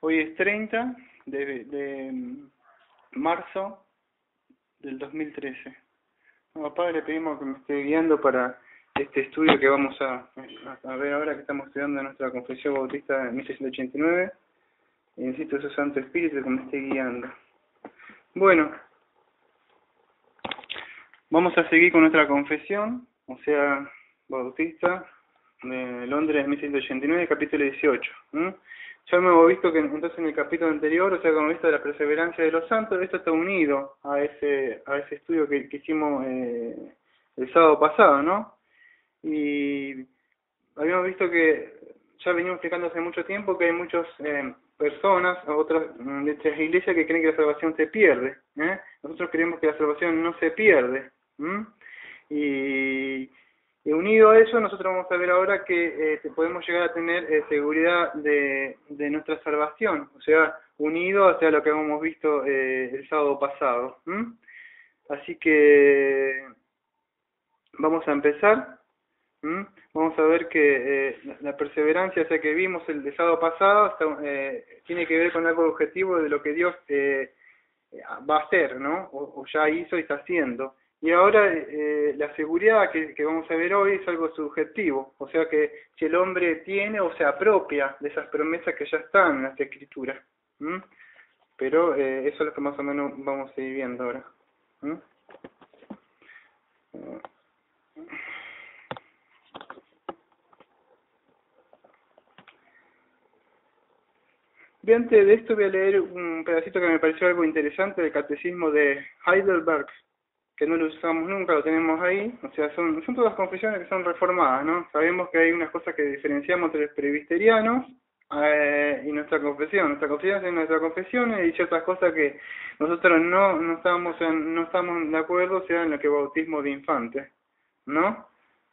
Hoy es 30 de, de marzo del 2013. Bueno, Padre, le pedimos que me esté guiando para este estudio que vamos a, a ver ahora que estamos estudiando nuestra confesión bautista de 1689. Y necesito su Santo Espíritu que me esté guiando. Bueno, vamos a seguir con nuestra confesión, o sea, bautista de Londres 1689, capítulo 18. Ya hemos visto que entonces en el capítulo anterior, o sea, como visto de la perseverancia de los santos, esto está unido a ese a ese estudio que, hicimos eh, el sábado pasado, ¿no? Y habíamos visto que ya venimos explicando hace mucho tiempo que hay muchas eh, personas, otras de estas iglesias que creen que la salvación se pierde. ¿eh? Nosotros creemos que la salvación no se pierde. Y y unido a eso, nosotros vamos a ver ahora que eh, podemos llegar a tener eh, seguridad de, de, nuestra salvación, o sea, unido hacia lo que hemos visto eh, el sábado pasado. Así que vamos a empezar. Vamos a ver que la perseverancia, o sea, que vimos el, sábado pasado, tiene que ver con algo objetivo de lo que Dios va a hacer, ¿no? O, o ya hizo y está haciendo. Y ahora eh, la seguridad que, vamos a ver hoy es algo subjetivo, o sea que si el hombre tiene o se apropia de esas promesas que ya están en las escrituras. Pero eh, eso es lo que más o menos vamos a ir viendo ahora. Bien, antes de esto voy a leer un pedacito que me pareció algo interesante del catecismo de Heidelberg, que no lo usamos nunca, lo tenemos ahí, o sea, son, son todas confesiones que son reformadas, ¿no? Sabemos que hay unas cosas que diferenciamos entre los presbiterianos eh, y nuestra confesión. Nuestra confesión es nuestra confesión y ciertas cosas que nosotros no, no estamos no estamos de acuerdo, sea, en lo que bautismo de infantes, ¿no?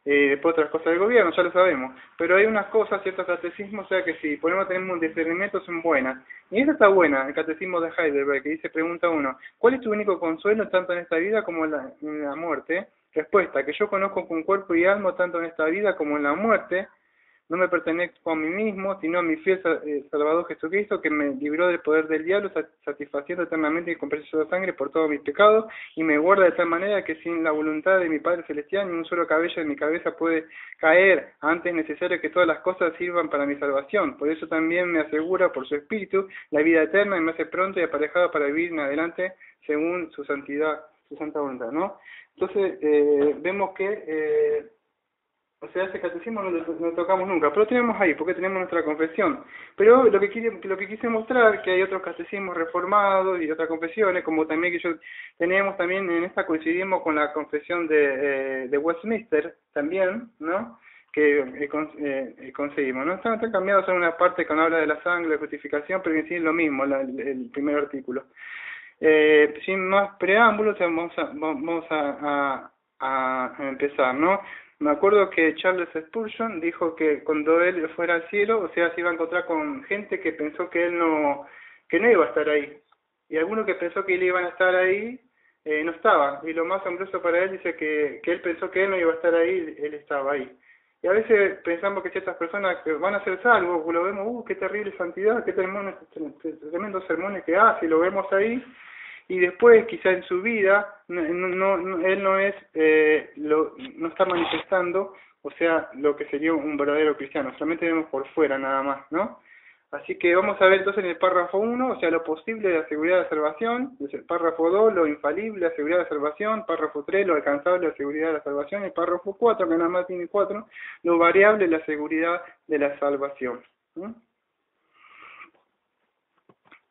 Y después otras cosas del gobierno, ya lo sabemos. Pero hay unas cosas, ciertos catecismos, o sea que si ponemos tenemos un discernimiento son buenas. Y esta está buena, el catecismo de Heidelberg, que dice, pregunta uno, ¿cuál es tu único consuelo tanto en esta vida como en la, en la muerte? Respuesta, que yo conozco con cuerpo y alma tanto en esta vida como en la muerte, no me pertenezco a mí mismo, sino a mi fiel eh, Salvador Jesucristo, que me libró del poder del diablo, satisfaciendo eternamente y con preciosa sangre por todos mis pecados, y me guarda de tal manera que sin la voluntad de mi Padre Celestial, ni un solo cabello de mi cabeza puede caer. Antes es necesario que todas las cosas sirvan para mi salvación. Por eso también me asegura por su Espíritu la vida eterna y me hace pronto y aparejado para vivir en adelante según su santidad, su santa voluntad, ¿no? Entonces, eh, vemos que... Eh, o sea, ese catecismo no lo, tocamos nunca, pero lo tenemos ahí, porque tenemos nuestra confesión. Pero lo que, lo que quise mostrar, que hay otros catecismos reformados y otras confesiones, como también que yo tenemos también, en esta coincidimos con la confesión de, eh, de Westminster, también, ¿no? que eh, eh, conseguimos. ¿no? Están, están cambiados en una parte que habla de la sangre, de justificación, pero en sí lo mismo, el, primer artículo. Eh, sin más preámbulos, vamos a, vamos a, a, a empezar, ¿no? Me acuerdo que Charles Spurgeon dijo que cuando él fuera al cielo, o sea, se iba a encontrar con gente que pensó que él no, que no iba a estar ahí. Y algunos que pensó que él iba a estar ahí, eh, no estaba. Y lo más asombroso para él dice que, que él pensó que él no iba a estar ahí, él estaba ahí. Y a veces pensamos que ciertas personas que van a ser salvos, lo vemos, uh, qué terrible santidad, qué tremendos, tremendos sermones que hace, y lo vemos ahí, y después quizá en su vida no, no, él no es eh, lo, no está manifestando o sea lo que sería un verdadero cristiano solamente vemos por fuera nada más no así que vamos a ver entonces en el párrafo 1 o sea lo posible de la seguridad de la salvación el párrafo 2 lo infalible la seguridad de la salvación párrafo 3 lo alcanzable la seguridad de la salvación y párrafo 4 que nada más tiene 4 lo variable la seguridad de la salvación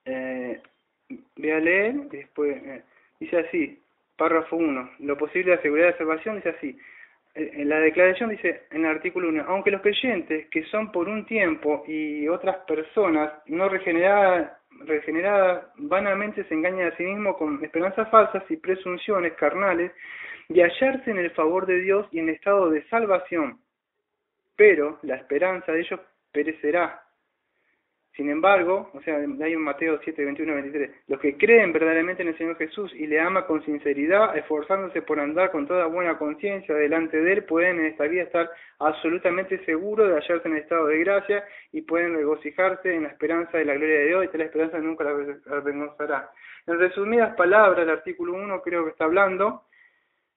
eh, voy a leer, después eh, dice así, párrafo 1, lo posible de la seguridad de salvación dice así, en la declaración dice en el artículo 1, aunque los creyentes que son por un tiempo y otras personas no regeneradas, regeneradas vanamente se engañan a sí mismos con esperanzas falsas y presunciones carnales de hallarse en el favor de Dios y en estado de salvación, pero la esperanza de ellos perecerá Sin embargo, o sea, hay un Mateo 7, 21, 23, los que creen verdaderamente en el Señor Jesús y le ama con sinceridad, esforzándose por andar con toda buena conciencia delante de Él, pueden en esta vida estar absolutamente seguros de hallarse en estado de gracia y pueden regocijarse en la esperanza de la gloria de Dios y la esperanza nunca la avergonzará. En resumidas palabras, el artículo 1 creo que está hablando,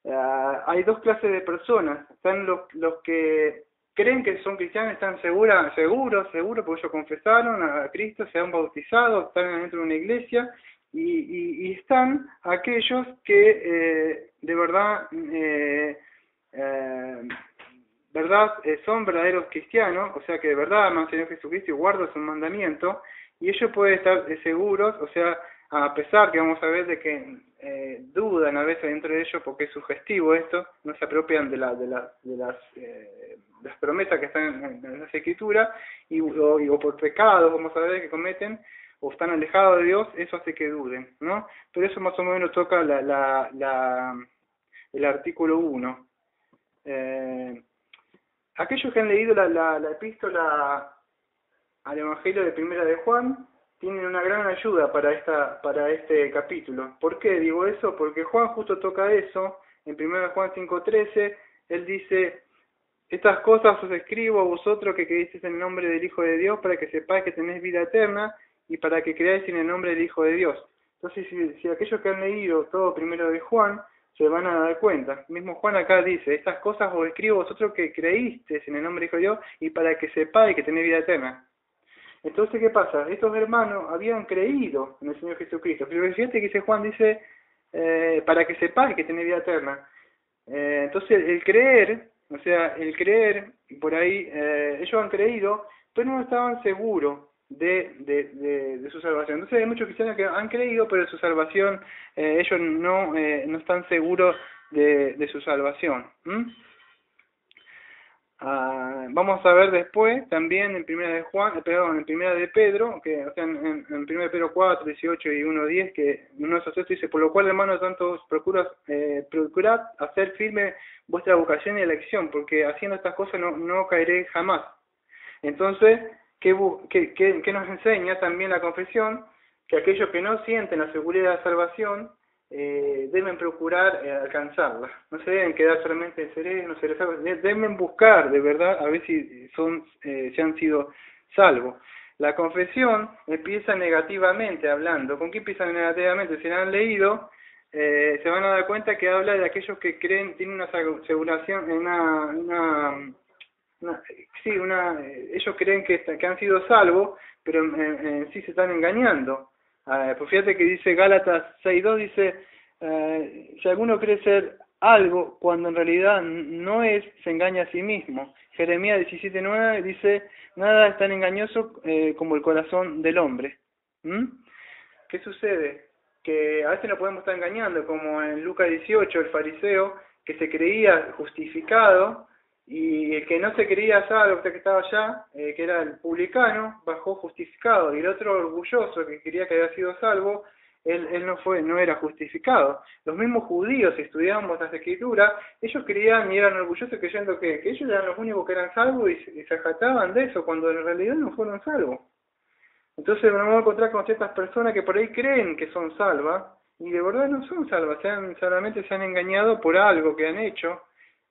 uh, hay dos clases de personas. Están los, los que creen que son cristianos, están seguras, seguros, seguros, porque ellos confesaron a Cristo, se han bautizado, están dentro de una iglesia, y, están aquellos que eh, de verdad, eh, eh, verdad son verdaderos cristianos, o sea que de verdad aman al Señor Jesucristo y guardan su mandamiento, y ellos pueden estar seguros, o sea, a pesar que vamos a ver de que eh, dudan a veces dentro de ellos porque es sugestivo esto, no se apropian de, la, de, la, de las, eh, las promesas que están en, las escrituras y, o, por pecados, vamos a ver, que cometen o están alejados de Dios, eso hace que duden, ¿no? Pero eso más o menos toca la, la, la el artículo 1. Eh, aquellos que han leído la, la, la epístola al Evangelio de Primera de Juan, tienen una gran ayuda para esta para este capítulo. ¿Por qué digo eso? Porque Juan justo toca eso en 1 Juan 5:13, él dice, estas cosas os escribo a vosotros que creéis en el nombre del Hijo de Dios para que sepáis que tenéis vida eterna y para que creáis en el nombre del Hijo de Dios. Entonces, si, aquellos que han leído todo primero de Juan, se van a dar cuenta. Mismo Juan acá dice, estas cosas os escribo a vosotros que creíste en el nombre de Dios y para que sepáis que tenéis vida eterna. Entonces, ¿qué pasa? Estos hermanos habían creído en el Señor Jesucristo. Pero fíjate que dice Juan, dice, eh, para que sepáis que tiene vida eterna. Eh, entonces, el creer, o sea, el creer, por ahí, eh, ellos han creído, pero no estaban seguros de, de, de, su salvación. Entonces, hay muchos cristianos que han creído, pero su salvación, ellos no, no están seguros de, de su salvación. Ah, vamos a ver después también en primera de Juan, eh, perdón, en primera de Pedro, que o sea, en, en primera de Pedro 4, 18 y 1, 10, que uno textos dice, por lo cual hermanos tantos procuras, eh, procurad hacer firme vuestra vocación y elección, porque haciendo estas cosas no, no caeré jamás. Entonces, ¿qué, qué, qué, qué nos enseña también la confesión? Que aquellos que no sienten la seguridad de la salvación, eh, deben procurar eh, alcanzarla. No se deben quedar solamente en serenos, deben buscar de verdad a ver si son, eh, se han sido salvos. La confesión empieza negativamente hablando. ¿Con qué empieza negativamente? Si la han leído, eh, se van a dar cuenta que habla de aquellos que creen, tienen una aseguración, una, una, una sí, una, ellos creen que, que han sido salvos, pero en sí se están engañando. Eh, pues fíjate que dice Gálatas 6.2, dice, eh, si alguno cree ser algo cuando en realidad no es, se engaña a sí mismo. Jeremías 17.9 dice, nada es tan engañoso eh, como el corazón del hombre. ¿Mm? ¿Qué sucede? Que a veces nos podemos estar engañando, como en Lucas 18, el fariseo que se creía justificado y el que no se quería salvo, usted que estaba allá, eh, que era el publicano, bajó justificado, y el otro orgulloso que quería que había sido salvo, él, él no fue, no era justificado. Los mismos judíos, si estudiábamos las escrituras, ellos creían y eran orgullosos creyendo que, que ellos eran los únicos que eran salvos y, y se jactaban de eso, cuando en realidad no fueron salvos. Entonces nos vamos a encontrar con ciertas personas que por ahí creen que son salvas, y de verdad no son salvas, se han, solamente se han engañado por algo que han hecho,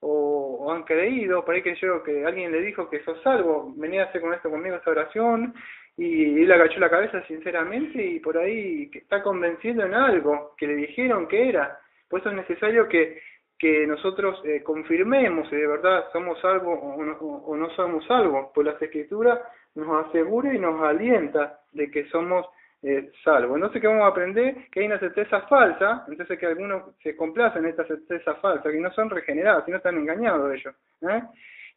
o, han creído, por ahí que yo, que alguien le dijo que sos salvo, venía a hacer con esto conmigo esta oración, y él agachó la cabeza sinceramente y por ahí está convencido en algo que le dijeron que era. Por eso es necesario que, que nosotros eh, confirmemos si de verdad somos salvos o no, o no somos salvos, pues la escritura nos asegura y nos alienta de que somos eh, salvo. Entonces, ¿qué vamos a aprender? Que hay una certeza falsa, entonces que algunos se complacen en esta certeza falsa, que no son regenerados, sino están engañados ellos. ¿eh?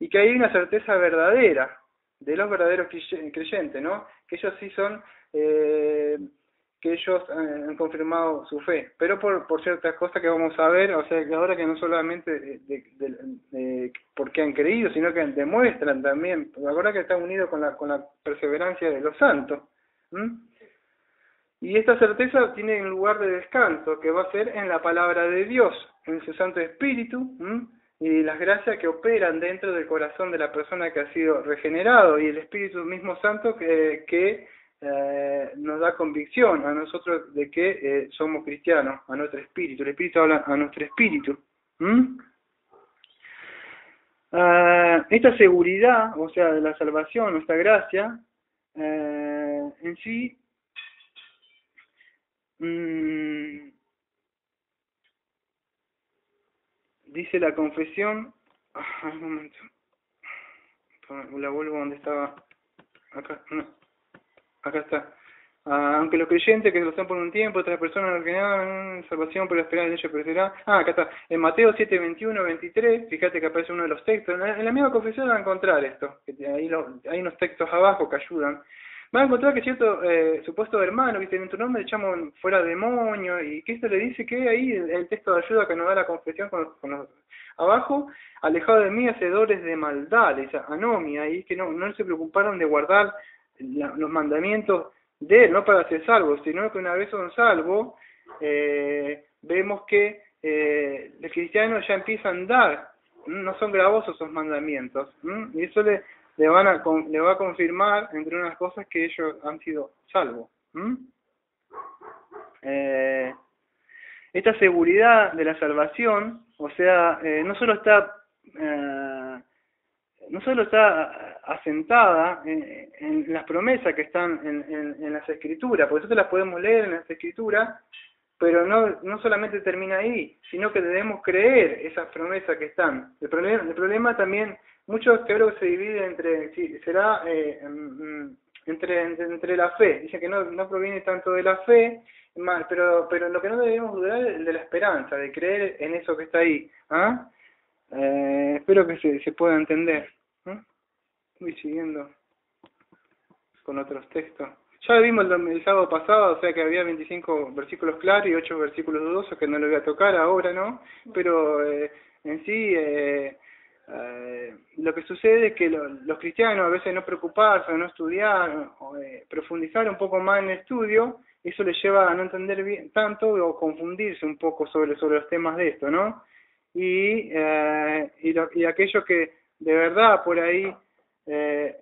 Y que hay una certeza verdadera, de los verdaderos creyentes, ¿no? Que ellos sí son, eh, que ellos han confirmado su fe, pero por, por ciertas cosas que vamos a ver, o sea, que ahora que no solamente porque han creído, sino que demuestran también, ahora que está unido con la, con la perseverancia de los santos. Y esta certeza tiene un lugar de descanso, que va a ser en la palabra de Dios, en su Santo Espíritu, y las gracias que operan dentro del corazón de la persona que ha sido regenerado, y el Espíritu mismo Santo que, que eh, nos da convicción a nosotros de que eh, somos cristianos, a nuestro espíritu. El espíritu habla a nuestro espíritu. Ah, esta seguridad, o sea, de la salvación, nuestra gracia, eh, en sí, mm, dice la confesión, ah, un momento, la vuelvo donde estaba, acá, no, acá está. Ah, aunque los creyentes que lo están por un tiempo, otras personas no creen salvación por esperar en ellos perecerá. Ah, acá está. En Mateo 7, 21, 23, fíjate que aparece uno de los textos. En la, misma confesión van a encontrar esto. Que ahí hay unos textos abajo que ayudan. Van a encontrar que cierto eh, supuesto hermano, viste, en tu nombre le echamos fuera demonio, y que esto le dice que ahí el, texto de ayuda que nos da la confesión con, los, abajo, alejado de mí, hacedores de maldad, esa anomia, y que no, no se preocuparon de guardar los mandamientos de él, no para ser salvos, sino que una vez son salvos, eh, vemos que eh, el cristiano ya empieza a andar, no son gravosos esos mandamientos, y eso le, le, van a, le va a confirmar, entre unas cosas, que ellos han sido salvos. Eh, esta seguridad de la salvación, o sea, eh, no solo está eh, no solo está asentada en, en, las promesas que están en, en, las escrituras, porque nosotros las podemos leer en las escrituras, pero no, no solamente termina ahí, sino que debemos creer esas promesas que están. El problema, el problema también, muchos que se divide entre, sí, será eh, entre, entre, la fe, dice que no, no proviene tanto de la fe, pero, pero lo que no debemos dudar es de la esperanza, de creer en eso que está ahí. ¿ah? Eh, espero que se, se pueda entender. Voy siguiendo con otros textos. Ya vimos el, sábado pasado, o sea que había 25 versículos claros y 8 versículos dudosos que no lo voy a tocar ahora, ¿no? Pero eh, en sí, eh, eh, lo que sucede es que los cristianos a veces no preocuparse, no estudiar, o, eh, profundizar un poco más en el estudio, eso les lleva a no entender bien tanto o confundirse un poco sobre, sobre los temas de esto, ¿no? Y, eh, y, lo, y aquellos que de verdad por ahí eh,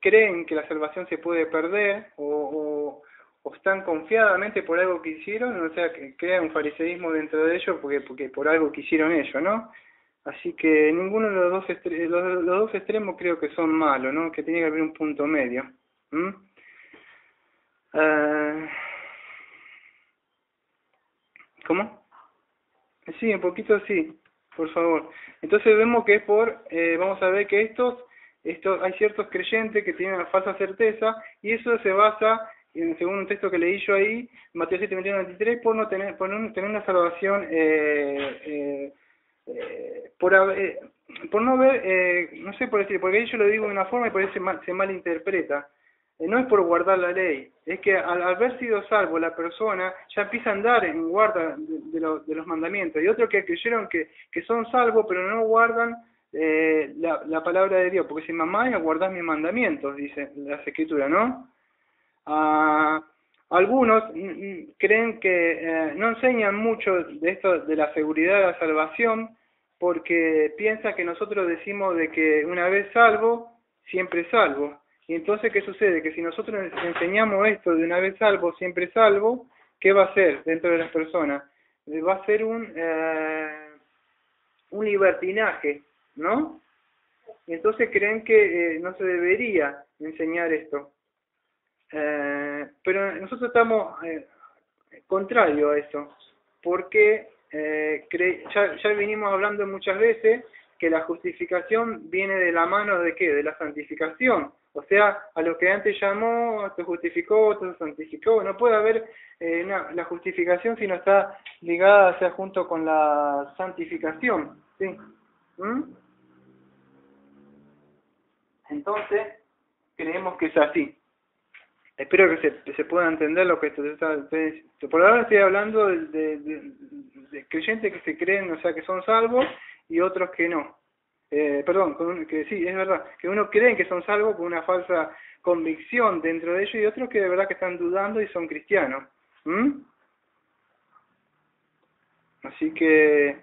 creen que la salvación se puede perder o, o, están confiadamente por algo que hicieron, o sea, que crea un fariseísmo dentro de ellos porque, porque por algo que hicieron ellos, ¿no? Así que ninguno de los dos, los, dos extremos creo que son malos, ¿no? Que tiene que haber un punto medio. Uh, ¿Cómo? Sí, un poquito sí, por favor. Entonces vemos que es por, eh, vamos a ver que estos esto, hay ciertos creyentes que tienen falsa certeza y eso se basa, en, según un texto que leí yo ahí, Mateo 7, 21, 23, por no tener, por no tener una salvación, eh, eh, eh por, eh, por no ver, eh, no sé por decir, porque yo lo digo de una forma y por eso se, mal, se malinterpreta. Eh, no es por guardar la ley, es que al haber sido salvo la persona ya empieza a andar en guarda de, de, de los mandamientos. Y otros que creyeron que, que son salvos pero no guardan eh, la, la, palabra de Dios, porque si mamá es guardar mis mandamientos, dice la escritura, ¿no? Ah, algunos creen que eh, no enseñan mucho de esto de la seguridad de la salvación porque piensan que nosotros decimos de que una vez salvo, siempre salvo. Y entonces, ¿qué sucede? Que si nosotros enseñamos esto de una vez salvo, siempre salvo, ¿qué va a ser dentro de las personas? Va a ser un, eh, un libertinaje, ¿no? Y entonces creen que eh, no se debería enseñar esto. Eh, pero nosotros estamos eh, contrario a eso, porque eh, ya, ya vinimos hablando muchas veces que la justificación viene de la mano de qué? De la santificación. O sea, a lo que antes llamó, se justificó, se santificó. No puede haber eh, la justificación si no está ligada, sea, junto con la santificación. ¿sí? ¿Mm? Entonces, creemos que es así. Espero que se, se pueda entender lo que esto está... Por ahora estoy hablando de, de, creyentes que se creen, o sea, que son salvos, y otros que no. Eh, perdón, que sí, es verdad, que uno creen que son salvos con una falsa convicción dentro de ellos, y otros que de verdad que están dudando y son cristianos. ¿Mm? Así que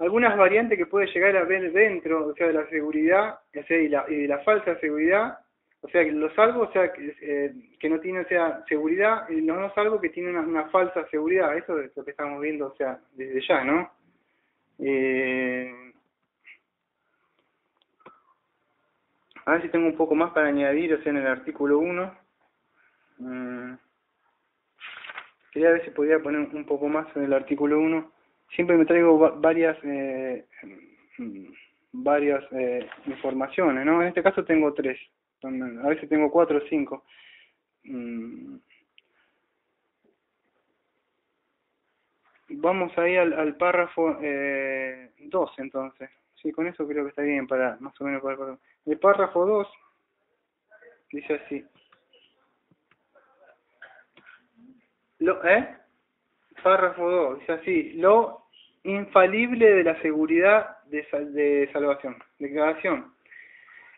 algunas variantes que puede llegar a ver dentro, o sea, de la seguridad, o y, la, y de la falsa seguridad, o sea, los salvos, o sea, que, eh, que no tienen, o sea, seguridad, no salvos que tienen una, falsa seguridad, eso es lo que estamos viendo, o sea, desde ya, ¿no? Eh, a ver si tengo un poco más para añadir, o sea, en el artículo 1. Mm, quería ver si podía poner un poco más en el artículo 1. Siempre me traigo varias... Eh, varias eh, informaciones, ¿no? En este caso tengo tres, a veces tengo cuatro o cinco. Mm. Vamos ahí al, párrafo eh, 2 entonces. Sí, con eso creo que está bien para más o menos para El párrafo 2 dice así. Lo, ¿Eh? Párrafo 2 dice así. Lo infalible de la seguridad de, de salvación, declaración.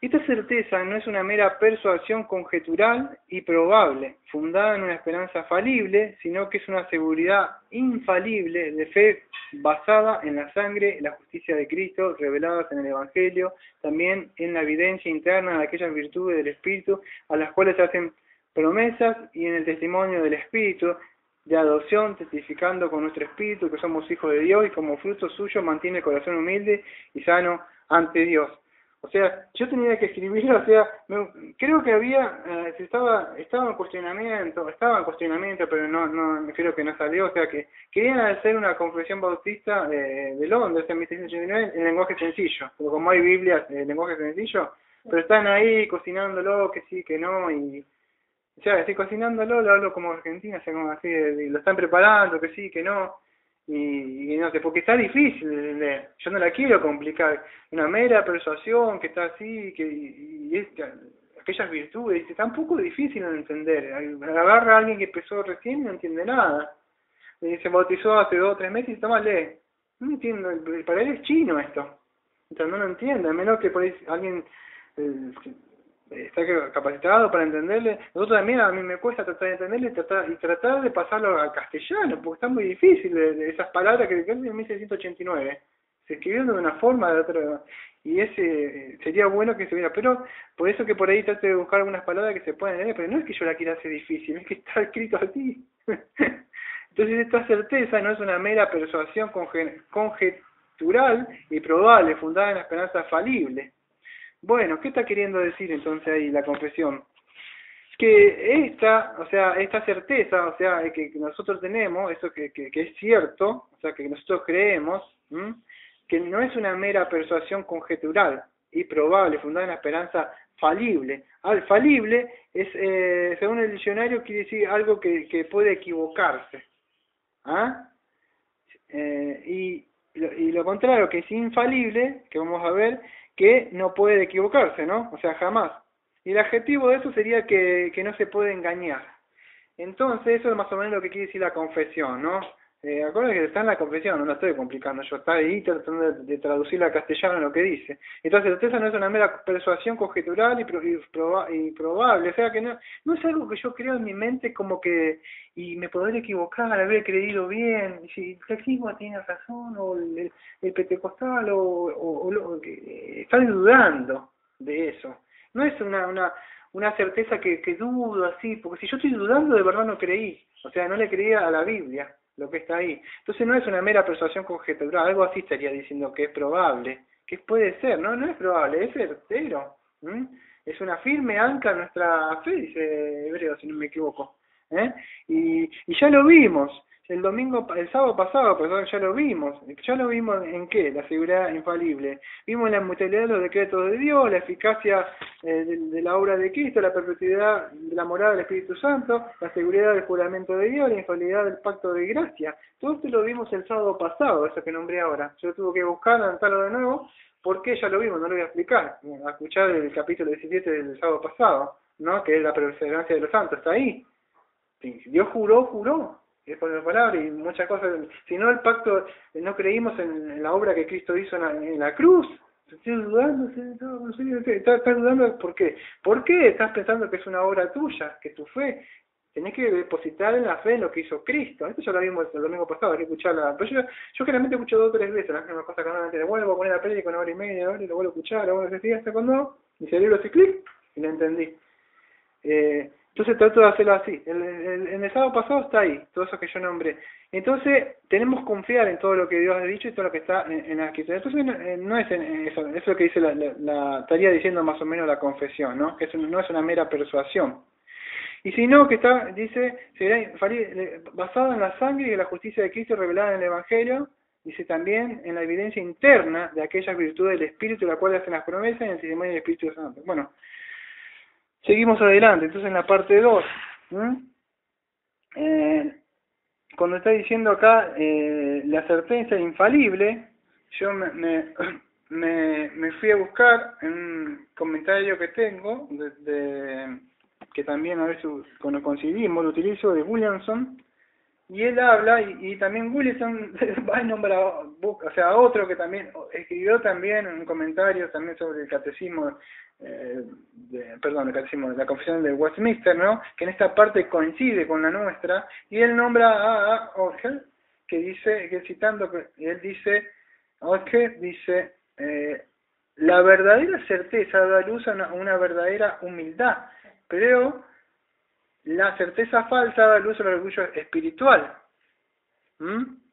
Esta certeza no es una mera persuasión conjetural y probable, fundada en una esperanza falible, sino que es una seguridad infalible de fe basada en la sangre y la justicia de Cristo reveladas en el Evangelio, también en la evidencia interna de aquellas virtudes del Espíritu a las cuales se hacen promesas y en el testimonio del Espíritu, de adopción, testificando con nuestro espíritu que somos hijos de Dios y como fruto suyo mantiene el corazón humilde y sano ante Dios. O sea, yo tenía que escribirlo, o sea, creo que había, eh, estaba, estaba en cuestionamiento, estaba en cuestionamiento, pero no, no, creo que no salió, o sea, que querían hacer una confesión bautista de, de Londres en 1689 en lenguaje sencillo, como hay Biblias en lenguaje sencillo, pero están ahí cocinándolo, que sí, que no, y o sea, estoy cocinándolo, lo hablo como argentina, o sea, como así, lo están preparando, que sí, que no, y, no sé, porque está difícil yo no la quiero complicar, una mera persuasión que está así, que y, es, aquellas virtudes, está un poco difícil de entender, agarra a alguien que empezó recién y no entiende nada, y se bautizó hace dos o tres meses y toma lee, no entiendo, para él es chino esto, entonces no lo entiende, a menos que por ahí alguien eh, está capacitado para entenderle. Nosotros también, a mí me cuesta tratar de entenderle y tratar, y tratar de pasarlo al castellano, porque está muy difícil esas palabras que en 1689 se escribieron de una forma, de otra, y ese sería bueno que se viera, pero por eso que por ahí trate de buscar algunas palabras que se puedan leer, pero no es que yo la quiera hacer difícil, es que está escrito así. Entonces esta certeza no es una mera persuasión conjetural y probable, fundada en la esperanza falible bueno, ¿qué está queriendo decir entonces ahí la confesión? Que esta, o sea, esta certeza, o sea, que nosotros tenemos, eso que, que, es cierto, o sea, que nosotros creemos, que no es una mera persuasión conjetural y probable, fundada en la esperanza falible. Al falible es, eh, según el diccionario, quiere decir algo que, que puede equivocarse. ¿Ah? Eh, y, y lo contrario, que es infalible, que vamos a ver, que no puede equivocarse, ¿no? O sea, jamás. Y el adjetivo de eso sería que, que no se puede engañar. Entonces, eso es más o menos lo que quiere decir la confesión, ¿no? Eh, acuérdense que está en la confesión, no la estoy complicando yo, está ahí tratando de, traducirla a castellano lo que dice. Entonces, esa no es una mera persuasión conjetural y, y, probable, o sea que no, no es algo que yo creo en mi mente como que, y me podré equivocar, haber creído bien, si el flexivo tiene razón, o el, el pentecostal, o, o, o, están dudando de eso. No es una, una, una certeza que, que dudo así, porque si yo estoy dudando, de verdad no creí, o sea, no le creía a la Biblia lo que está ahí. Entonces no es una mera persuasión conjetural, algo así estaría diciendo que es probable, que puede ser, no, no es probable, es certero. Es una firme ancla nuestra fe, dice Hebreo, si no me equivoco. ¿eh? Y, y ya lo vimos, el domingo, el sábado pasado, perdón, ya lo vimos. ¿Ya lo vimos en qué? La seguridad infalible. Vimos la inmutabilidad de los decretos de Dios, la eficacia eh, de, la obra de Cristo, la perpetuidad de la morada del Espíritu Santo, la seguridad del juramento de Dios, la infalibilidad del pacto de gracia. Todo esto lo vimos el sábado pasado, eso que nombré ahora. Yo tuve que buscar, anotarlo de nuevo, porque ya lo vimos, no lo voy a explicar. A escuchar el capítulo 17 del sábado pasado, ¿no? Que es la perseverancia de los santos, está ahí. Dios juró, juró es por la palabra y muchas cosas. Si no, el pacto, no creímos en, la obra que Cristo hizo en la, cruz. Estoy dudando, estás, dudando, ¿por qué? ¿Por qué estás pensando que es una obra tuya, que tu fe? Tenés que depositar en la fe en lo que hizo Cristo. Esto ya lo vimos el domingo pasado, hay que escucharla. Pero yo, yo generalmente escucho dos o tres veces las mismas cosas que normalmente le vuelvo a poner la con una hora y media, y lo vuelvo a escuchar, lo vuelvo a decir hasta cuando mi cerebro hace clic y lo entendí. Eh, entonces trato de hacerlo así. El, el, el, sábado pasado está ahí, todo eso que yo nombré. Entonces tenemos que confiar en todo lo que Dios ha dicho y todo lo que está en, la escritura. Entonces no, es en eso, es lo que dice la, la, estaría diciendo más o menos la confesión, ¿no? Que eso no es una mera persuasión. Y si no, que está, dice, será basado en la sangre y en la justicia de Cristo revelada en el Evangelio, dice también en la evidencia interna de aquellas virtudes del Espíritu, la cual hacen las promesas y en el testimonio del Espíritu Santo. Bueno, seguimos adelante. Entonces en la parte 2, eh, cuando está diciendo acá eh, la certeza infalible, yo me, me, me, me, fui a buscar en un comentario que tengo de que también a veces cuando coincidimos lo utilizo de Williamson, y él habla, y, también Williamson va a nombrar, o sea, otro que también escribió también un comentario también sobre el catecismo, eh, de, perdón, el catecismo, la confesión de Westminster, ¿no? Que en esta parte coincide con la nuestra, y él nombra a, a que dice, que citando, él dice, Orgel dice, eh, la verdadera certeza da luz a una verdadera humildad, pero la certeza falsa da luz al orgullo espiritual. ¿Mm?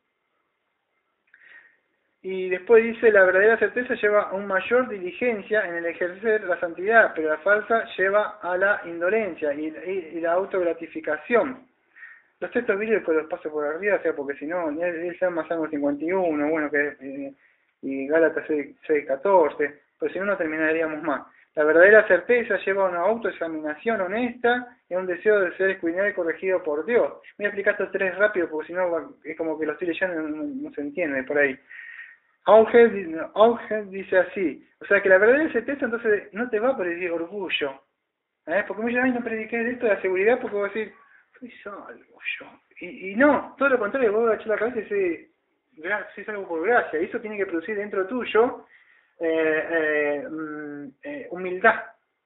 Y después dice, la verdadera certeza lleva a una mayor diligencia en el ejercer la santidad, pero la falsa lleva a la indolencia y, la autogratificación. Los textos bíblicos los paso por arriba, o sea, porque si no, él se llama Salmo 51, bueno, que eh, y Gálatas 6, 6, 14, pero si no, no terminaríamos más. La verdadera certeza lleva a una autoexaminación honesta y a un deseo de ser escudriñado y corregido por Dios. Voy a explicar estos tres rápido porque si no es como que lo estoy leyendo y no, se entiende por ahí. Auge dice así, o sea que la verdadera certeza entonces no te va a decir orgullo, ¿eh? porque dicen, ay, no prediqué esto de la seguridad porque voy a decir, soy salvo yo. Y, y no, todo lo contrario, vos vas a echar la cabeza y decir, soy salvo por gracia, y eso tiene que producir dentro tuyo eh, eh, mm, eh, humildad,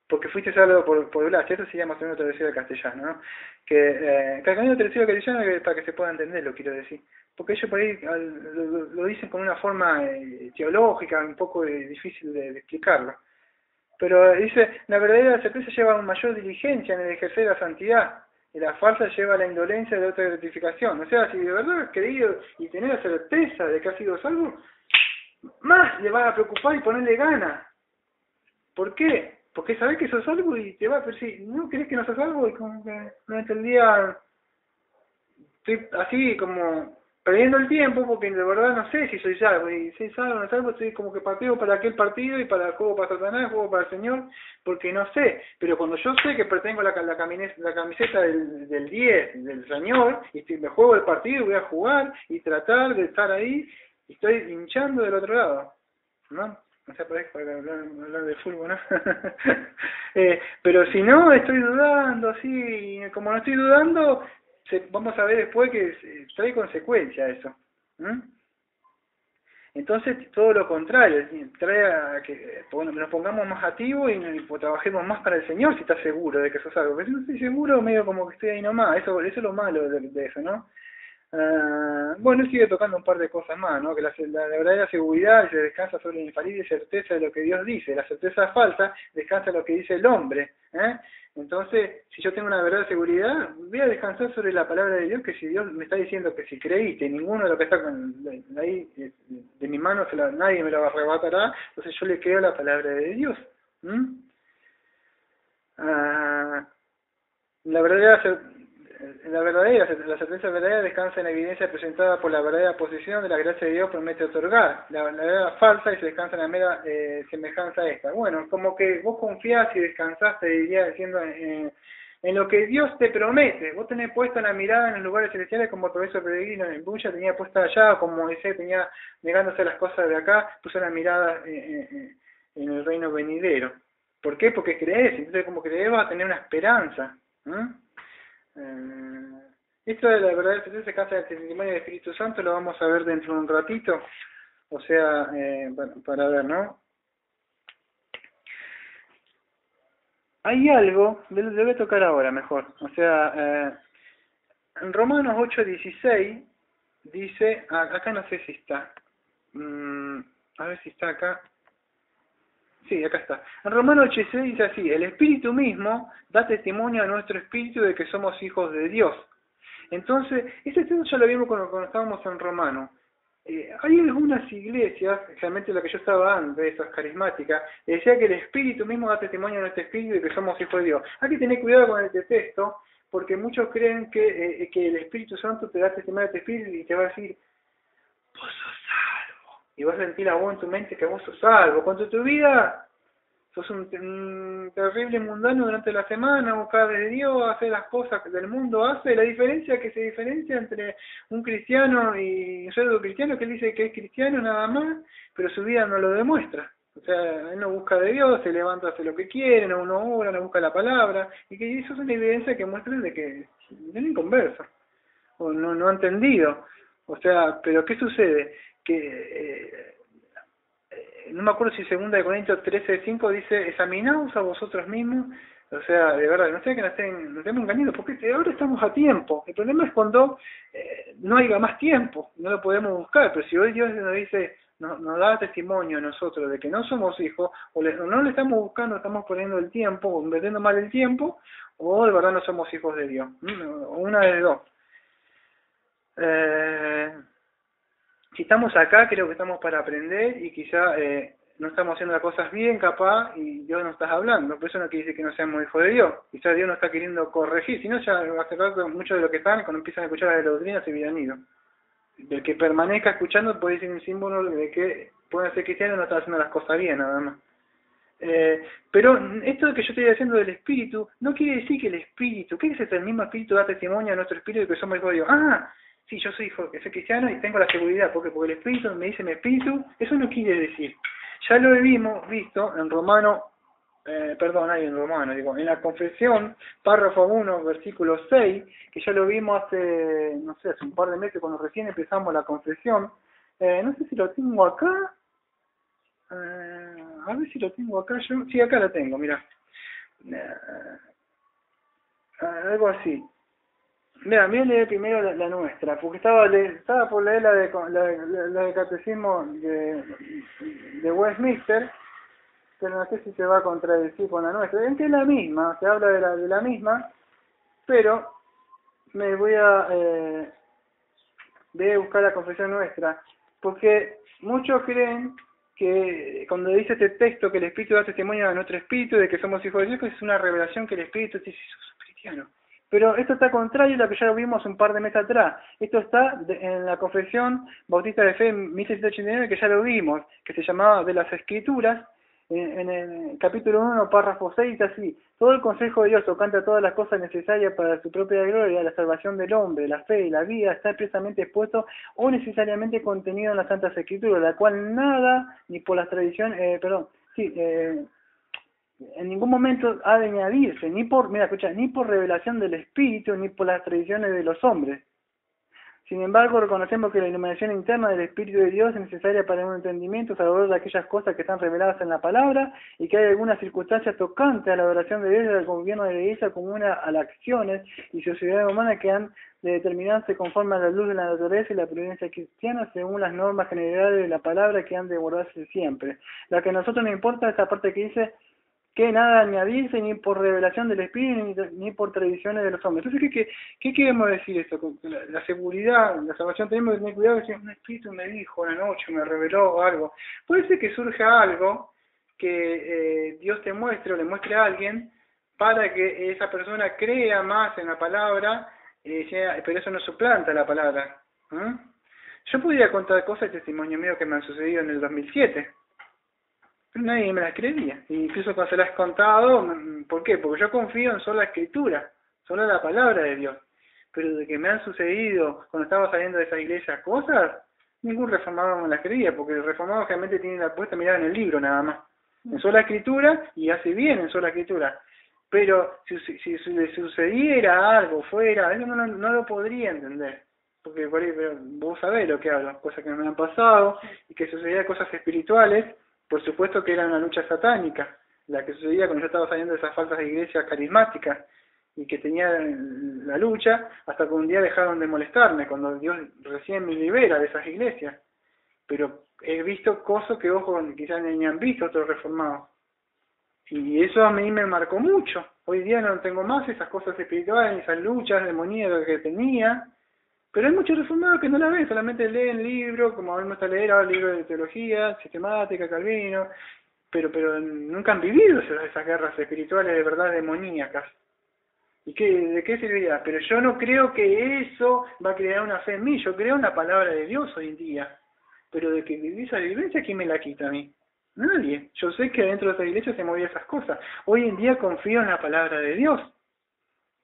porque fuiste salvo por, por gracia, esto se llama segundo traducido de castellano, ¿no? Que, eh, que traducido castellano para que se pueda entender lo quiero decir, porque ellos por ahí lo, dicen con una forma eh, teológica un poco difícil de, explicarlo. Pero dice, la verdadera certeza lleva una mayor diligencia en el ejercer la santidad, y la falsa lleva la indolencia de otra gratificación. O sea, si de verdad has creído y tener la certeza de que has sido salvo, más le va a preocupar y ponerle ganas. ¿Por qué? Porque sabes que sos algo y te va a decir, no crees que no sos algo y como que no el día estoy así como perdiendo el tiempo porque de verdad no sé si soy salvo y si salvo o no salvo estoy como que pateo para aquel partido y para el juego para Satanás, juego para el Señor porque no sé, pero cuando yo sé que pertengo la, la, camiseta del, del 10 del Señor y si me juego el partido voy a jugar y tratar de estar ahí estoy hinchando del otro lado, ¿no? No sé, por para hablar, de fútbol, ¿no? eh, pero si no, estoy dudando, así, como no estoy dudando, se, vamos a ver después que trae consecuencia eso. Entonces, todo lo contrario, trae a que nos pongamos más activos y, pues, trabajemos más para el Señor si estás seguro de que eso es algo. Pero si no estoy seguro, medio como que estoy ahí nomás, eso, eso es lo malo de eso, ¿no? Uh, bueno, sigue tocando un par de cosas más, ¿no? Que la, la, verdadera seguridad se descansa sobre la infalible certeza de lo que Dios dice. La certeza falsa descansa lo que dice el hombre. ¿eh? Entonces, si yo tengo una verdadera seguridad, voy a descansar sobre la palabra de Dios, que si Dios me está diciendo que si creíste, ninguno de lo que está ahí de, mi mano, se nadie me lo arrebatará, entonces yo le creo la palabra de Dios. ¿Mm? la verdadera la verdadera, la certeza verdadera descansa en la evidencia presentada por la verdadera posición de la gracia de Dios promete otorgar. La verdadera falsa y se descansa en la mera eh, semejanza a esta. Bueno, como que vos confiás y descansaste, diría, diciendo en, en lo que Dios te promete. Vos tenés puesta la mirada en los lugares celestiales como profesor peregrino en Bulla tenía puesta allá, como Moisés tenía negándose las cosas de acá, puso la mirada en, en el reino venidero. ¿Por qué? Porque crees, entonces como que debes tener una esperanza. Eh, esto de la verdad se casa del testimonio del Espíritu Santo lo vamos a ver dentro de un ratito, o sea, eh, para ver, ¿no? Hay algo, debe tocar ahora mejor, o sea, eh, en Romanos 8.16 dice, acá no sé si está, mm, a ver si está acá, Sí, acá está. En Romano 8.6 dice así, el Espíritu mismo da testimonio a nuestro Espíritu de que somos hijos de Dios. Entonces, ese texto ya lo vimos cuando, estábamos en Romano. Eh, hay algunas iglesias, realmente la que yo estaba antes, esas carismáticas, decía que el Espíritu mismo da testimonio a nuestro Espíritu de que somos hijos de Dios. Hay que tener cuidado con este texto, porque muchos creen que, eh, que el Espíritu Santo te da testimonio a tu Espíritu y te va a decir, vos sos. Y vas a sentir a vos en tu mente que vos sos salvo. Cuando tu vida sos un, terrible mundano durante la semana, buscar de Dios, hacer las cosas que del mundo hace, la diferencia que se diferencia entre un cristiano y un pseudo cristiano que él dice que es cristiano nada más, pero su vida no lo demuestra. O sea, él no busca de Dios, se levanta, hace lo que quiere, no, no ora, no busca la palabra, y que eso es una evidencia que muestra de que tienen conversa, o no, no ha entendido. O sea, pero ¿qué sucede? Que eh, no me acuerdo si segunda de Corintios 13.5 dice, examinaos a vosotros mismos, o sea, de verdad, no sé que nos estén, nos estemos engañando, porque ahora estamos a tiempo. El problema es cuando eh, no haya más tiempo, no lo podemos buscar, pero si hoy Dios nos dice, nos, nos da testimonio nosotros de que no somos hijos, o no le estamos buscando, estamos poniendo el tiempo, o invirtiendo mal el tiempo, o de verdad no somos hijos de Dios. Una de dos. Eh, si estamos acá, creo que estamos para aprender y quizá eh, no estamos haciendo las cosas bien, capaz, y Dios no está hablando. Por eso no quiere decir que no seamos hijos de Dios. Quizá Dios no está queriendo corregir, si no, ya a ser muchos de los que están, cuando empiezan a escuchar la doctrina, se hubieran ido. Del que permanezca escuchando puede ser un símbolo de que pueden ser cristianos no están haciendo las cosas bien, nada más. Eh, pero esto que yo estoy diciendo del espíritu, no quiere decir que el espíritu, ¿qué es el mismo espíritu da testimonio a nuestro espíritu de que somos hijos de Dios? Ah, sí, yo soy hijo, soy cristiano y tengo la seguridad, porque porque el Espíritu me dice mi Espíritu, eso no quiere decir. Ya lo hemos visto en Romano, eh, perdón, ahí en Romano, digo, en la confesión, párrafo 1, versículo 6, que ya lo vimos hace, no sé, hace un par de meses cuando recién empezamos la confesión, eh, no sé si lo tengo acá, eh, a ver si lo tengo acá yo, sí, acá lo tengo, mira. Eh, algo así. Mira, voy a leer primero la, nuestra, porque estaba estaba por leer la de la, de catecismo de, Westminster, pero no sé si se va a contradecir con la nuestra. Es que es la misma, se habla de la, de la misma, pero me voy a, eh, voy a buscar la confesión nuestra, porque muchos creen que cuando dice este texto que el Espíritu da testimonio a nuestro Espíritu de que somos hijos de Dios, que es una revelación que el Espíritu dice, sos cristiano. Pero esto está contrario a lo que ya vimos un par de meses atrás. Esto está en la Confesión Bautista de Fe 1689 que ya lo vimos, que se llamaba de las Escrituras, en, el capítulo 1, párrafo 6, así. Todo el consejo de Dios tocante a todas las cosas necesarias para su propia gloria, la salvación del hombre, la fe y la vida, está expresamente expuesto o necesariamente contenido en las Santas Escrituras, la cual nada, ni por las tradiciones, eh, perdón, sí, eh, en ningún momento ha de añadirse, ni por, mira, escucha, ni por revelación del Espíritu, ni por las tradiciones de los hombres. Sin embargo, reconocemos que la iluminación interna del Espíritu de Dios es necesaria para un entendimiento salvador de aquellas cosas que están reveladas en la palabra y que hay algunas circunstancias tocantes a la adoración de Dios y al gobierno de la Iglesia común a las acciones y sociedades humanas que han de determinarse conforme a la luz de la naturaleza y la providencia cristiana según las normas generales de la palabra que han de guardarse siempre. La que a nosotros nos importa es esta parte que dice que nada añadirse ni por revelación del Espíritu ni, por tradiciones de los hombres. Entonces, ¿qué, qué, queremos decir esto? La, la, seguridad, la salvación, tenemos que tener cuidado si un Espíritu me dijo la noche, me reveló algo. Puede ser que surja algo que eh, Dios te muestre o le muestre a alguien para que esa persona crea más en la palabra, eh, pero eso no suplanta la palabra. Yo podría contar cosas de testimonio mío que me han sucedido en el 2007 nadie me la creía. Incluso cuando se las he contado, mm, ¿por qué? Porque yo confío en sola escritura, solo la palabra de Dios. Pero de que me han sucedido cuando estaba saliendo de esa iglesia cosas, ningún reformado me las creía, porque el reformado realmente tiene la puesta mirar en el libro nada más. En sola escritura y hace bien en sola escritura. Pero si, si, le sucediera algo fuera, eso no, no, lo podría entender porque vos sabés lo que hablo, cosas que me han pasado y que sucedían cosas espirituales por supuesto que era una lucha satánica, la que sucedía cuando yo estaba saliendo de esas falsas iglesias carismáticas y que tenía la lucha hasta que un día dejaron de molestarme, cuando Dios recién me libera de esas iglesias. Pero he visto cosas que ojo quizás ni han visto otros reformados. Y eso a mí me marcó mucho. Hoy día no tengo más esas cosas espirituales, esas luchas demoníacas que tenía. Pero hay muchos reformados que no la ven, solamente leen libros, como a me gusta leer ahora libros de teología, sistemática, Calvino, pero pero nunca han vivido esas guerras espirituales de verdad demoníacas. ¿Y qué, de qué serviría? Pero yo no creo que eso va a crear una fe en mí, yo creo en la palabra de Dios hoy en día. Pero de que viví esa vivencia, ¿quién me la quita a mí? Nadie. Yo sé que dentro de esta iglesia se movían esas cosas. Hoy en día confío en la palabra de Dios.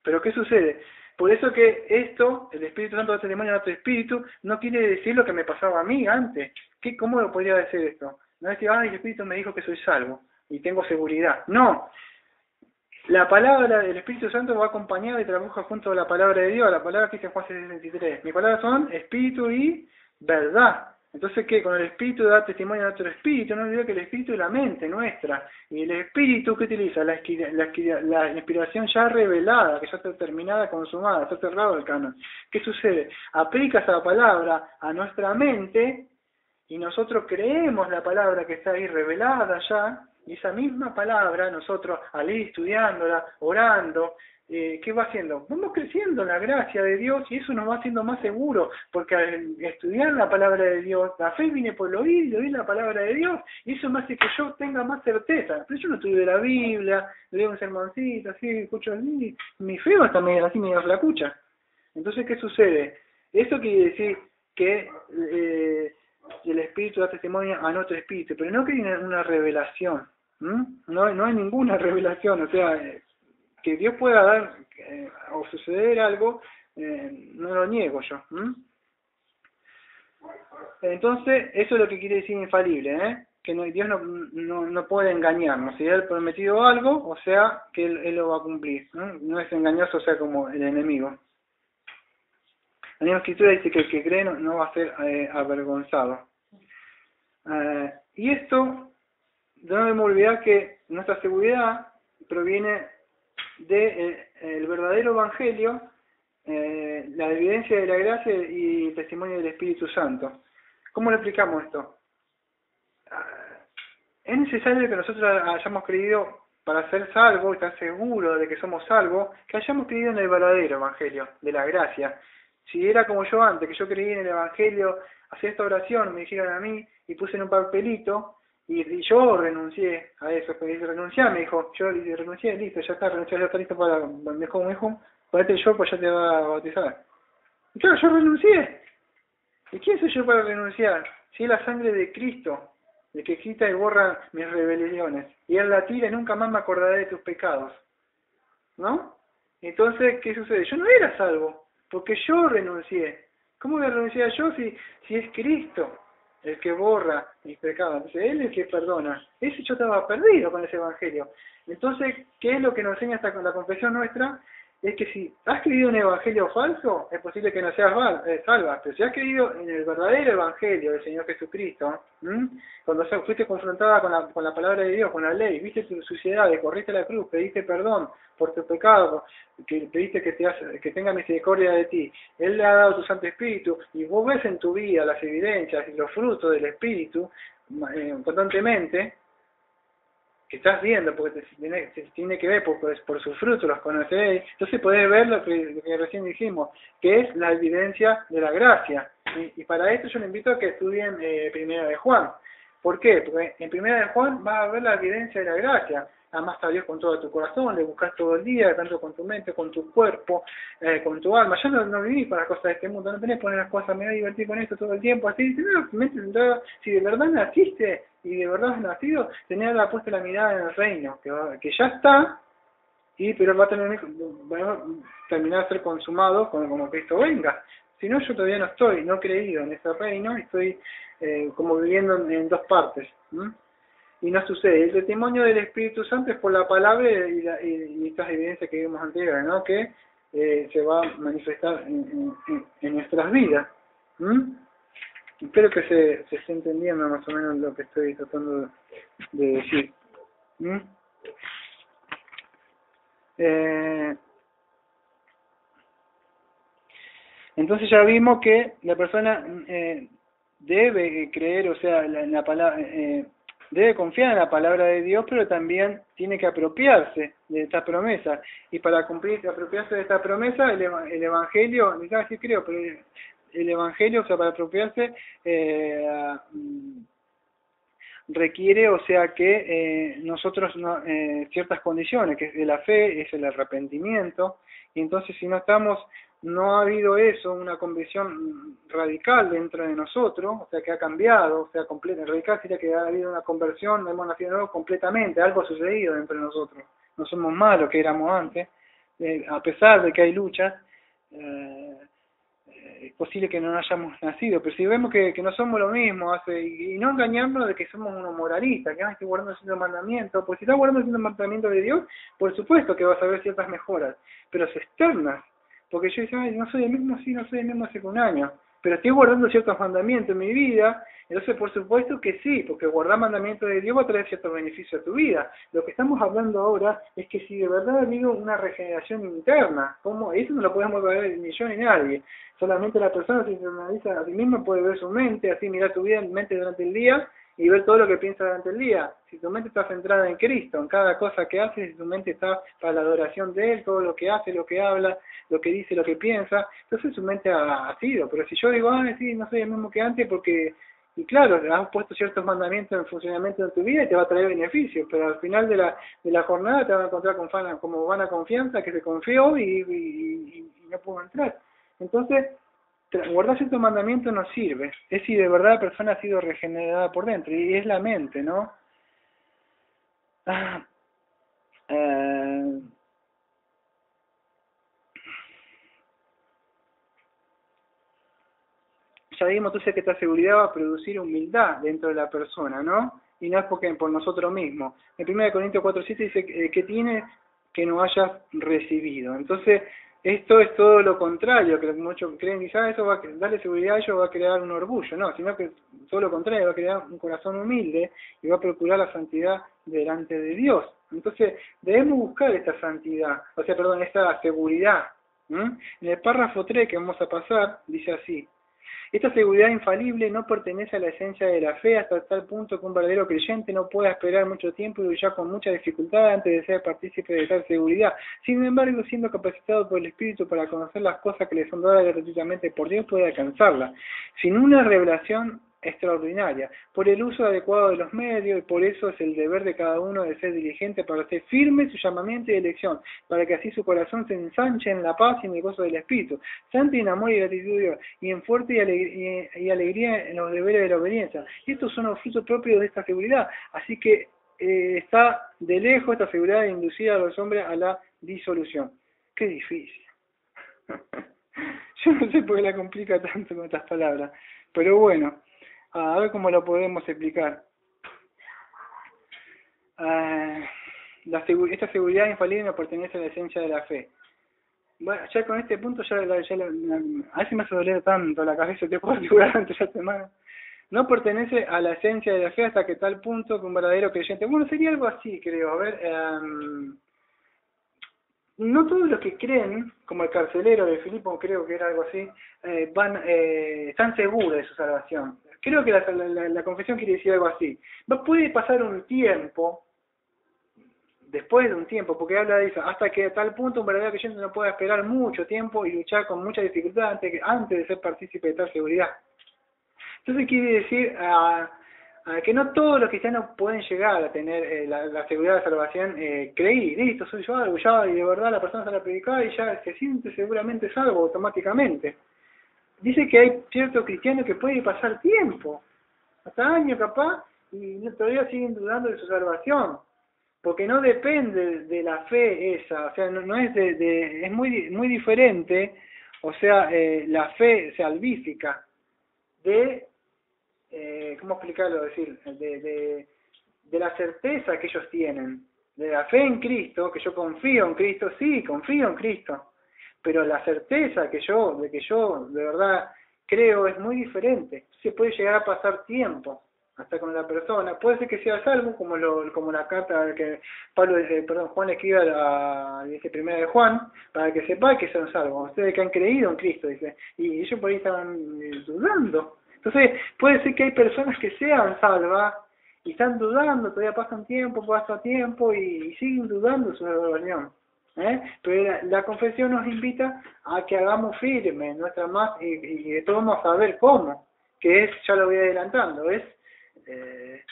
Pero ¿qué sucede? Por eso que esto, el Espíritu Santo de testimonio de otro espíritu, no quiere decir lo que me pasaba a mí antes. ¿Qué, ¿Cómo lo podría decir esto? No es que, ay, el Espíritu me dijo que soy salvo y tengo seguridad. No. La palabra del Espíritu Santo va acompañada y trabaja junto a la palabra de Dios, la palabra que dice Juan 63. Mis palabras son espíritu y verdad. Entonces, ¿qué? Con el espíritu da testimonio de otro espíritu, no olvidemos que el espíritu es la mente nuestra. Y el espíritu, ¿qué utiliza? La, la, inspiración ya revelada, que ya está terminada, consumada, está cerrado el canon. ¿Qué sucede? Aplica esa palabra a nuestra mente y nosotros creemos la palabra que está ahí revelada ya, y esa misma palabra, nosotros al ir estudiándola, orando, eh, ¿qué va haciendo? Vamos creciendo en la gracia de Dios y eso nos va haciendo más seguros, porque al estudiar la palabra de Dios, la fe viene por el oír y oír la palabra de Dios, y eso me hace que yo tenga más certeza. Pero yo no estudio la Biblia, leo un sermoncito, así, escucho así, mi fe va medio, así medio flacucha. Entonces, ¿qué sucede? Eso quiere decir que eh, el Espíritu da testimonio a otro Espíritu, pero no que hay una revelación. No, no hay ninguna revelación, o sea, que Dios pueda dar eh, o suceder algo, eh, no lo niego yo. Entonces, eso es lo que quiere decir infalible, ¿eh? que no, Dios no, no, no, puede engañarnos. Si Él ha prometido algo, o sea, que Él, lo va a cumplir. ¿no? es engañoso, sea, como el enemigo. La misma escritura dice que el que cree no, va a ser eh, avergonzado. y esto, no debemos olvidar que nuestra seguridad proviene de eh, el verdadero evangelio, eh, la evidencia de la gracia y el testimonio del Espíritu Santo. ¿Cómo le explicamos esto? Ah, es necesario que nosotros hayamos creído para ser salvos, estar seguros de que somos salvos, que hayamos creído en el verdadero evangelio, de la gracia. Si era como yo antes, que yo creí en el evangelio, hacía esta oración, me dijeron a mí, y puse en un papelito, y, yo renuncié a eso, pues renunciar, me dijo, yo renuncié, listo, ya está, renuncié, ya está listo para, me dijo, me dijo, yo, pues ya te va a bautizar. Claro, yo renuncié. ¿Y quién soy yo para renunciar? Si es la sangre de Cristo, el que quita y borra mis rebeliones. Y Él la tira y nunca más me acordaré de tus pecados. ¿No? Entonces, ¿qué sucede? Yo no era salvo, porque yo renuncié. ¿Cómo voy a renunciar yo si, si es Cristo? El que borra mis pecados, entonces Él es el que perdona. Ese yo estaba perdido con ese Evangelio. Entonces, ¿qué es lo que nos enseña esta, la confesión nuestra? Es que si has creído un Evangelio falso, es posible que no seas eh, salva, pero si has creído en el verdadero Evangelio del Señor Jesucristo, cuando fuiste confrontada con la, con la palabra de Dios, con la ley, viste tu suciedad, corriste la cruz, pediste perdón por tu pecado, que pediste que, te que tenga misericordia de ti, Él le ha dado tu Santo Espíritu, y vos ves en tu vida las evidencias y los frutos del Espíritu eh, constantemente, que estás viendo, porque te tiene, que ver por, por sus frutos, los conocéis. Entonces podés ver lo que, recién dijimos, que es la evidencia de la gracia. Y, para esto yo le invito a que estudien eh, Primera de Juan. ¿Por qué? Porque en Primera de Juan va a ver la evidencia de la gracia amas a Dios con todo tu corazón, le buscas todo el día, tanto con tu mente, con tu cuerpo, eh, con tu alma. Ya no, no vivís para las cosas de este mundo, no tenés que poner las cosas, me voy a divertir con esto todo el tiempo, así, no, si de verdad naciste y de verdad has nacido, tenés la puesta la mirada en el reino, que, que ya está, y pero va a, tener, a terminar de ser consumado cuando como Cristo venga. Si no, yo todavía no estoy, no he creído en ese reino, estoy eh, como viviendo en, dos partes y no sucede. El testimonio del Espíritu Santo es por la palabra y, la, y, estas evidencias que vimos anteriormente, ¿no? que eh, se va a manifestar en, en, nuestras vidas. Espero que se, se esté entendiendo más o menos lo que estoy tratando de decir. Eh, entonces ya vimos que la persona eh, debe creer, o sea, la, la palabra, eh, debe confiar en la palabra de Dios, pero también tiene que apropiarse de esta promesa. Y para cumplir, apropiarse de esta promesa, el, el Evangelio, sí creo, pero el, Evangelio, o sea, para apropiarse, eh, requiere, o sea, que eh, nosotros, no, eh, ciertas condiciones, que es de la fe, es el arrepentimiento, y entonces si no estamos, no ha habido eso, una conversión radical dentro de nosotros, o sea, que ha cambiado, o sea, completa, radical sería que ha habido una conversión, hemos nacido nuevo completamente, algo ha sucedido dentro de nosotros, no somos malos que éramos antes, eh, a pesar de que hay luchas, eh, posible que no hayamos nacido, pero si vemos que, que no somos lo mismo, hace, y, no engañarnos de que somos unos moralistas, que ah, estoy guardando el mandamiento, pues si estás guardando el mandamiento de Dios, por supuesto que vas a ver ciertas mejoras, pero externas, porque yo digo, no soy el mismo, sí, no soy el mismo hace un año, pero estoy guardando ciertos mandamientos en mi vida, entonces por supuesto que sí, porque guardar mandamientos de Dios va a traer ciertos beneficios a tu vida. Lo que estamos hablando ahora es que si de verdad ha una regeneración interna, como eso no lo podemos ver ni yo ni nadie, solamente la persona se analiza a sí misma puede ver su mente, así mirar tu vida, mente durante el día y ver todo lo que piensa durante el día. Si tu mente está centrada en Cristo, en cada cosa que hace, si tu mente está para la adoración de Él, todo lo que hace, lo que habla, lo que dice, lo que piensa, entonces su mente ha, sido. Pero si yo digo, ah, sí, no soy el mismo que antes porque, y claro, has puesto ciertos mandamientos en funcionamiento de tu vida y te va a traer beneficios, pero al final de la, de la jornada te vas a encontrar con fana, como vana confianza que se confió y no pudo entrar. Entonces, guardar ciertos mandamientos no sirve. Es si de verdad la persona ha sido regenerada por dentro. Y es la mente, ¿no? Ah, eh, ya vimos entonces que esta seguridad va a producir humildad dentro de la persona, ¿no? Y no es porque por nosotros mismos. En 1 Corintios 4.7 dice que, que tiene que no hayas recibido. Entonces, esto es todo lo contrario, que muchos creen que ah, eso va a darle seguridad a ellos va a crear un orgullo, no, sino que todo lo contrario, va a crear un corazón humilde y va a procurar la santidad delante de Dios. Entonces, debemos buscar esta santidad, o sea, perdón, esta seguridad. En el párrafo 3 que vamos a pasar, dice así, esta seguridad infalible no pertenece a la esencia de la fe hasta tal punto que un verdadero creyente no pueda esperar mucho tiempo y ya con mucha dificultad antes de ser partícipe de tal seguridad. Sin embargo, siendo capacitado por el Espíritu para conocer las cosas que le son dadas gratuitamente por Dios, puede alcanzarla. Sin una revelación extraordinaria, por el uso adecuado de los medios y por eso es el deber de cada uno de ser diligente para hacer firme su llamamiento y elección, para que así su corazón se ensanche en la paz y en el gozo del Espíritu, santo en amor y gratitud y en fuerte y, alegría en los deberes de la obediencia. Y estos son los frutos propios de esta seguridad, así que eh, está de lejos esta seguridad de inducir a los hombres a la disolución. Qué difícil. Yo no sé por qué la complica tanto con estas palabras, pero bueno, a ver cómo lo podemos explicar. Ah, la esta seguridad infalible no pertenece a la esencia de la fe. Bueno, ya con este punto ya, ya, a veces me hace doler tanto la cabeza, te puedo asegurar ante la semana. No pertenece a la esencia de la fe hasta que tal punto que un verdadero creyente. Bueno, sería algo así, creo. A ver, um, no todos los que creen, como el carcelero de Filipo, creo que era algo así, eh, van, eh, están seguros de su salvación. Creo que la, confesión quiere decir algo así. No puede pasar un tiempo, después de un tiempo, porque habla de eso, hasta que a tal punto un verdadero creyente no pueda esperar mucho tiempo y luchar con mucha dificultad antes, antes de ser partícipe de tal seguridad. Entonces quiere decir a que no todos los cristianos pueden llegar a tener eh, la, seguridad de salvación, eh, creí, listo, soy yo algo, y de verdad la persona sale a predicar y ya se siente seguramente salvo automáticamente dice que hay ciertos cristianos que puede pasar tiempo, hasta años capaz, y todavía siguen dudando de su salvación, porque no depende de la fe esa, o sea, no, es de, es muy muy diferente, o sea, eh, la fe salvífica de, eh, ¿cómo explicarlo? decir, de, de, de la certeza que ellos tienen, de la fe en Cristo, que yo confío en Cristo, sí, confío en Cristo, pero la certeza que yo, de que yo de verdad creo es muy diferente. Se puede llegar a pasar tiempo hasta con la persona. Puede ser que sea salvo, como lo, como la carta que Pablo, eh, Juan escribe a la dice primera de Juan, para que sepa que son salvos. Ustedes que han creído en Cristo, dice. Y ellos por ahí estaban eh, dudando. Entonces, puede ser que hay personas que sean salvas y están dudando, todavía pasa un tiempo, pasa tiempo y, siguen dudando su religión. ¿Eh? Pero la, confesión nos invita a que hagamos firme nuestra más y, y, y vamos a saber cómo, que es, ya lo voy adelantando, es eh,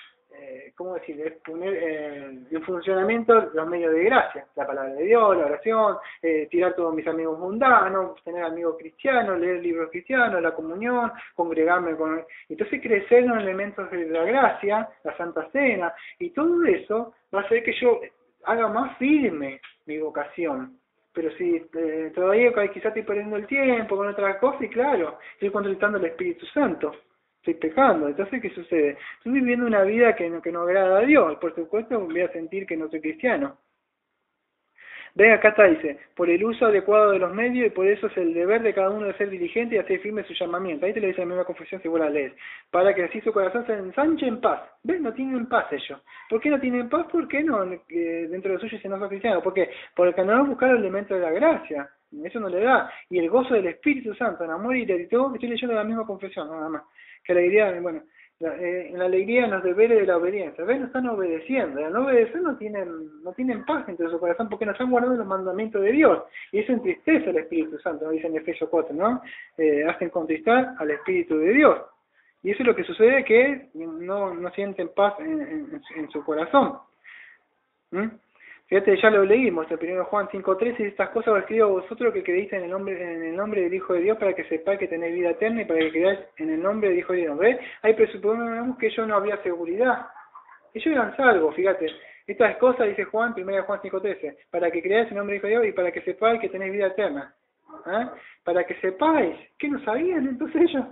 eh, ¿cómo decir?, es poner eh, en funcionamiento los medios de gracia, la palabra de Dios, la oración, eh, tirar todos mis amigos mundanos, tener amigos cristianos, leer libros cristianos, la comunión, congregarme con... Entonces crecer en elementos de la gracia, la Santa Cena, y todo eso va a hacer que yo haga más firme mi vocación. Pero si eh, todavía quizás estoy perdiendo el tiempo con otras cosas, y claro, estoy controlando el Espíritu Santo estoy pecando. Entonces, ¿qué sucede? Estoy viviendo una vida que no, que no agrada a Dios. Por supuesto, voy a sentir que no soy cristiano. Ve acá está, dice, por el uso adecuado de los medios y por eso es el deber de cada uno de ser diligente y hacer firme su llamamiento. Ahí te lo dice la misma confesión si vos la lees. Para que así su corazón se ensanche en paz. ¿Ves? No tienen paz ellos. ¿Por qué no tienen paz? ¿Por qué no? Eh, dentro de suyo se no son cristianos. ¿Por qué? Porque no buscar el elemento de la gracia. Eso no le da. Y el gozo del Espíritu Santo, en amor y todo, estoy leyendo la misma confesión, nada más que alegría, bueno, la, eh, la alegría nos deberes de la obediencia. ¿Ves? No están obedeciendo. Al no obedecer no tienen, no tienen paz entre su corazón porque no están guardando los mandamientos de Dios. Y eso entristece al Espíritu Santo, dice en Efesios 4, ¿no? Eh, hacen contristar al Espíritu de Dios. Y eso es lo que sucede que no, no sienten paz en, en, su corazón. ¿Mm? Fíjate, ya lo leímos, el primero Juan 5.13, y estas cosas os escribo a vosotros que creéis en el nombre en el nombre del Hijo de Dios para que sepáis que tenéis vida eterna y para que creáis en el nombre del Hijo de Dios. ¿Ves? Ahí presupongamos que ellos no había seguridad. Ellos eran salvos, fíjate. Estas cosas, dice Juan, 1 Juan 5.13, para que creáis en el nombre del Hijo de Dios y para que sepáis que tenéis vida eterna. ¿Eh? Para que sepáis, que no sabían entonces ellos.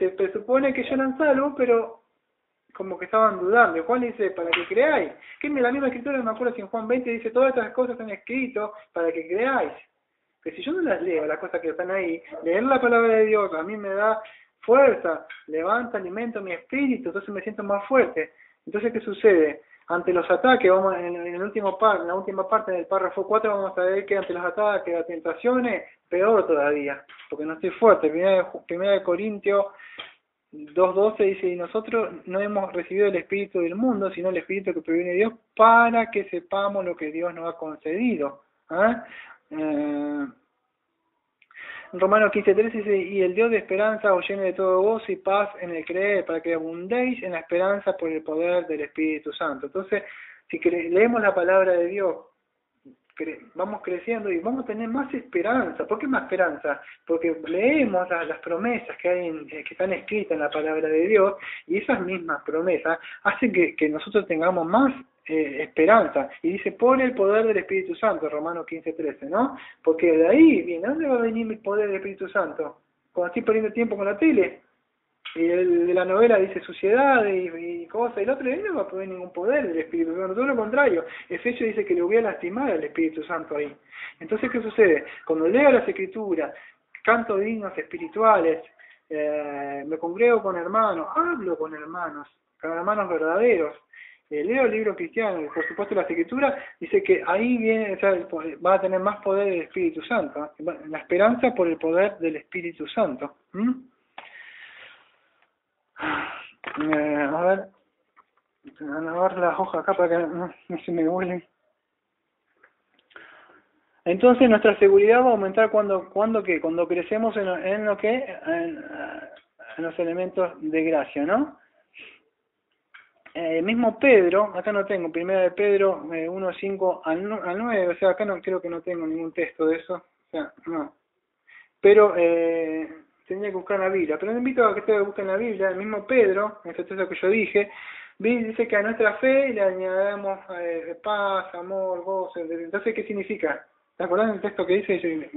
Se presupone que ellos eran salvos, pero como que estaban dudando. Juan dice, para que creáis. Que la misma escritura, me acuerdo si en Juan 20 dice, todas estas cosas están escritas para que creáis. Que si yo no las leo, las cosas que están ahí, leer la palabra de Dios a mí me da fuerza, levanta, alimento mi espíritu, entonces me siento más fuerte. Entonces, ¿qué sucede? Ante los ataques, vamos en, el último par, en la última parte del párrafo 4 vamos a ver que ante los ataques, las tentaciones, peor todavía, porque no estoy fuerte. Primera, primera de Corintios 2.12 dice, y nosotros no hemos recibido el Espíritu del mundo, sino el Espíritu que proviene de Dios, para que sepamos lo que Dios nos ha concedido. ¿ah? Eh, Romanos 15.3 dice, y el Dios de esperanza os llene de todo gozo y paz en el creer, para que abundéis en la esperanza por el poder del Espíritu Santo. Entonces, si leemos la palabra de Dios vamos creciendo y vamos a tener más esperanza. ¿Por qué más esperanza? Porque leemos las, promesas que hay en, que están escritas en la palabra de Dios y esas mismas promesas hacen que, nosotros tengamos más eh, esperanza. Y dice, pone el poder del Espíritu Santo, Romanos 15, 13, ¿no? Porque de ahí viene, ¿dónde va a venir el poder del Espíritu Santo? Cuando estoy perdiendo tiempo con la tele, y el de la novela dice suciedad y, cosas, y el otro no va a poner ningún poder del Espíritu Santo, todo lo contrario, Efesios dice que le voy a lastimar al Espíritu Santo ahí. Entonces, ¿qué sucede? Cuando leo las Escrituras, canto dignos espirituales, eh, me congrego con hermanos, hablo con hermanos, con hermanos verdaderos, eh, leo el libro cristiano, y por supuesto las escrituras, dice que ahí viene, o sea, va a tener más poder del Espíritu Santo, la esperanza por el poder del Espíritu Santo. Eh, a ver, a lavar las hojas acá para que no, se me vuelen. Entonces nuestra seguridad va a aumentar cuando, cuando que, cuando crecemos en, en lo que, en, los elementos de gracia, ¿no? Eh, mismo Pedro, acá no tengo, primera de Pedro eh, 1, 5 al, 9, o sea, acá no creo que no tengo ningún texto de eso, o sea, no. Pero eh, tenía que buscar la Biblia. Pero le invito a que ustedes busquen la Biblia, el mismo Pedro, en este texto que yo dije, dice que a nuestra fe le añadamos eh, paz, amor, gozo. Entonces, ¿qué significa? ¿Te acuerdas del texto que dice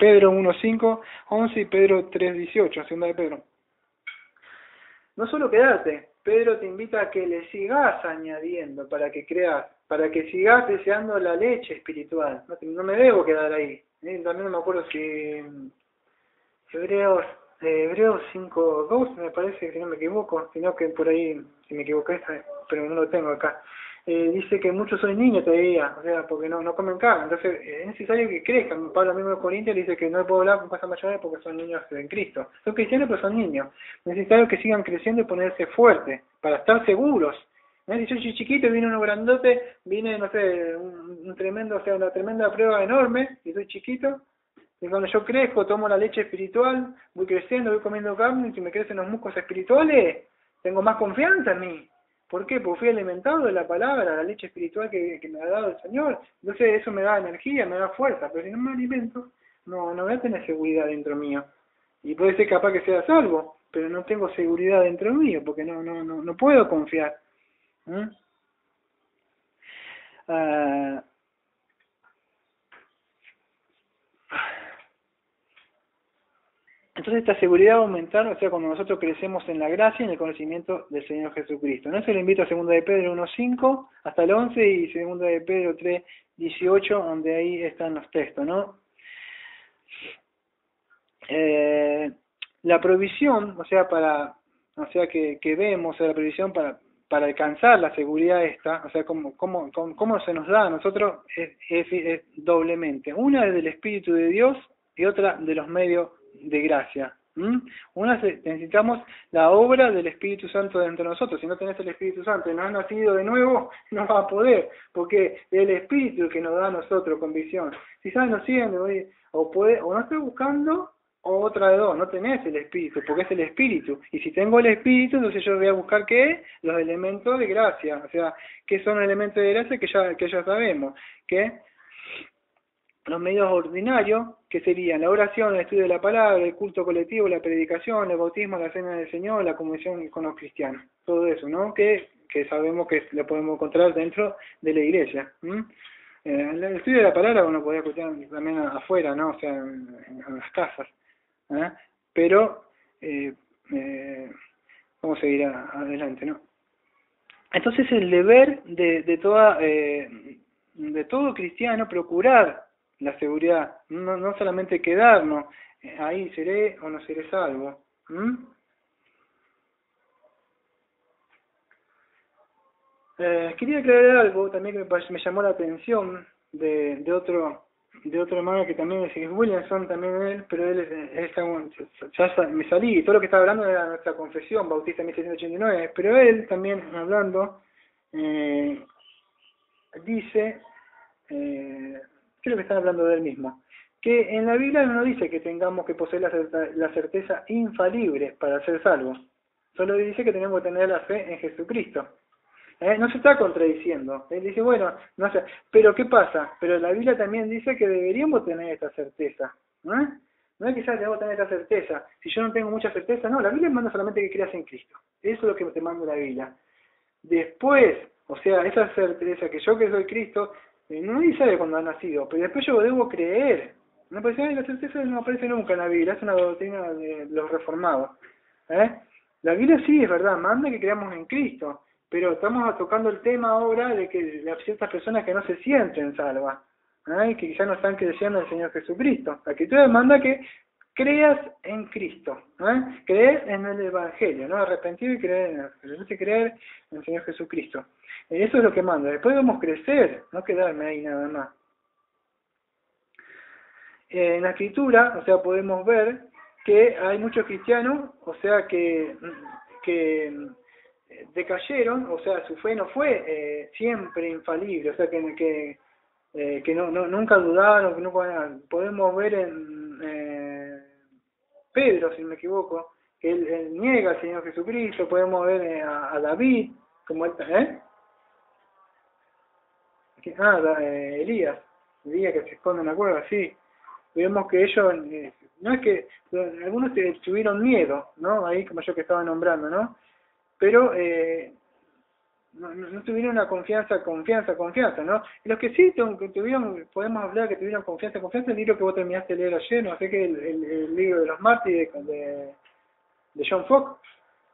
Pedro 1.5, 11 y Pedro 3.18, segunda de Pedro? No solo quedarte, Pedro te invita a que le sigas añadiendo para que creas, para que sigas deseando la leche espiritual. No, me debo quedar ahí. ¿eh? También no me acuerdo si Hebreos, eh, Hebreos 5.2 me parece, si no me equivoco, sino que por ahí, si me equivoqué, pero no lo tengo acá. eh, dice que muchos son niños todavía, o sea, porque no, no comen carne, entonces eh, es necesario que crezcan. Pablo mismo de Corintios dice que no puedo hablar con cosas mayores porque son niños en Cristo. Son cristianos pero son niños. Es necesario que sigan creciendo y ponerse fuertes para estar seguros. Si yo soy chiquito viene uno grandote, viene, no sé, un, tremendo, o sea, una tremenda prueba enorme y soy chiquito, y cuando yo crezco, tomo la leche espiritual, voy creciendo, voy comiendo carne, y si me crecen los músculos espirituales, tengo más confianza en mí. ¿Por qué? Porque fui alimentado de la palabra, la leche espiritual que, me ha dado el Señor. Entonces eso me da energía, me da fuerza, pero si no me alimento, no, no voy a tener seguridad dentro mío. Y puede ser capaz que sea salvo, pero no tengo seguridad dentro mío, porque no, no, no, no puedo confiar. ¿Mm? Ah, Entonces esta seguridad va a aumentar, o sea, cuando nosotros crecemos en la gracia y en el conocimiento del Señor Jesucristo. No se le invito a 2 de Pedro 1.5 hasta el 11 y 2 de Pedro 3.18, donde ahí están los textos, ¿no? Eh, la provisión, o sea, para, o sea, que, vemos, la provisión para, para alcanzar la seguridad esta, o sea, cómo, cómo, cómo, se nos da a nosotros es, es doblemente. Una es del Espíritu de Dios y otra de los medios de gracia. Una necesitamos la obra del Espíritu Santo dentro de nosotros. Si no tenés el Espíritu Santo y no has nacido de nuevo, no va a poder, porque el Espíritu que nos da a nosotros convicción. Si sabes, no siguen, o, puede, o no estoy buscando, o otra de dos, no tenés el Espíritu, porque es el Espíritu. Y si tengo el Espíritu, entonces yo voy a buscar qué? Los elementos de gracia. O sea, ¿qué son elementos de gracia que ya, que ya sabemos? Que los medios ordinarios, que serían la oración, el estudio de la palabra, el culto colectivo, la predicación, el bautismo, la cena del Señor, la convención con los cristianos. Todo eso, ¿no? Que, que sabemos que lo podemos encontrar dentro de la iglesia. Eh, el estudio de la palabra uno podría escuchar también afuera, ¿no? O sea, en, las casas. ¿eh? Pero, eh, eh, vamos a seguir adelante, ¿no? Entonces el deber de, de toda... Eh, de todo cristiano procurar la seguridad, no, no solamente quedarnos eh, ahí, seré o no seré salvo. Eh, quería aclarar algo también que me, llamó la atención de, de otro de otro hermano que también es Williamson, también él, pero él es, ya me salí, todo lo que estaba hablando era nuestra confesión, Bautista 1689, pero él también hablando eh, dice eh, creo que están hablando de él mismo, que en la Biblia no dice que tengamos que poseer la, certeza infalible para ser salvos, solo dice que tenemos que tener la fe en Jesucristo. ¿Eh? No se está contradiciendo. Él dice, bueno, no sé, pero ¿qué pasa? Pero la Biblia también dice que deberíamos tener esta certeza. ¿no? No es que ya debemos tener esta certeza. Si yo no tengo mucha certeza, no, la Biblia manda solamente que creas en Cristo. Eso es lo que te manda la Biblia. Después, o sea, esa certeza que yo que soy Cristo, no sabe cuándo ha nacido, pero después yo debo creer. No ser, la certeza no aparece nunca en la Biblia, es una doctrina de los reformados. ¿eh? La Biblia sí, es verdad, manda que creamos en Cristo, pero estamos tocando el tema ahora de que hay ciertas personas que no se sienten salvas, ¿eh? que quizás no están creyendo en el Señor Jesucristo. La Escritura manda que creas en Cristo, ¿eh? creer en el Evangelio, ¿no? arrepentido y creer en el, creer en el Señor Jesucristo. Eso es lo que manda. Después debemos crecer, no quedarme ahí nada más. En la escritura, o sea, podemos ver que hay muchos cristianos, o sea, que, que decayeron, o sea, su fe no fue eh, siempre infalible, o sea, que, que, eh, que no, no, nunca dudaron, que nunca, podemos ver en eh, Pedro, si no me equivoco, que él, niega al Señor Jesucristo, podemos ver eh, a, a David, como él, ¿eh? ah, eh, Elías, Elías que se esconde en la cueva, sí. Vemos que ellos, eh, no es que, algunos tuvieron miedo, ¿no? Ahí como yo que estaba nombrando, ¿no? Pero eh, no, no, tuvieron una confianza, confianza, confianza, ¿no? Y los que sí tuvieron, podemos hablar que tuvieron confianza, confianza, el libro que vos terminaste de leer ayer, no sé qué, el, el, libro de los mártires de, de John Fox,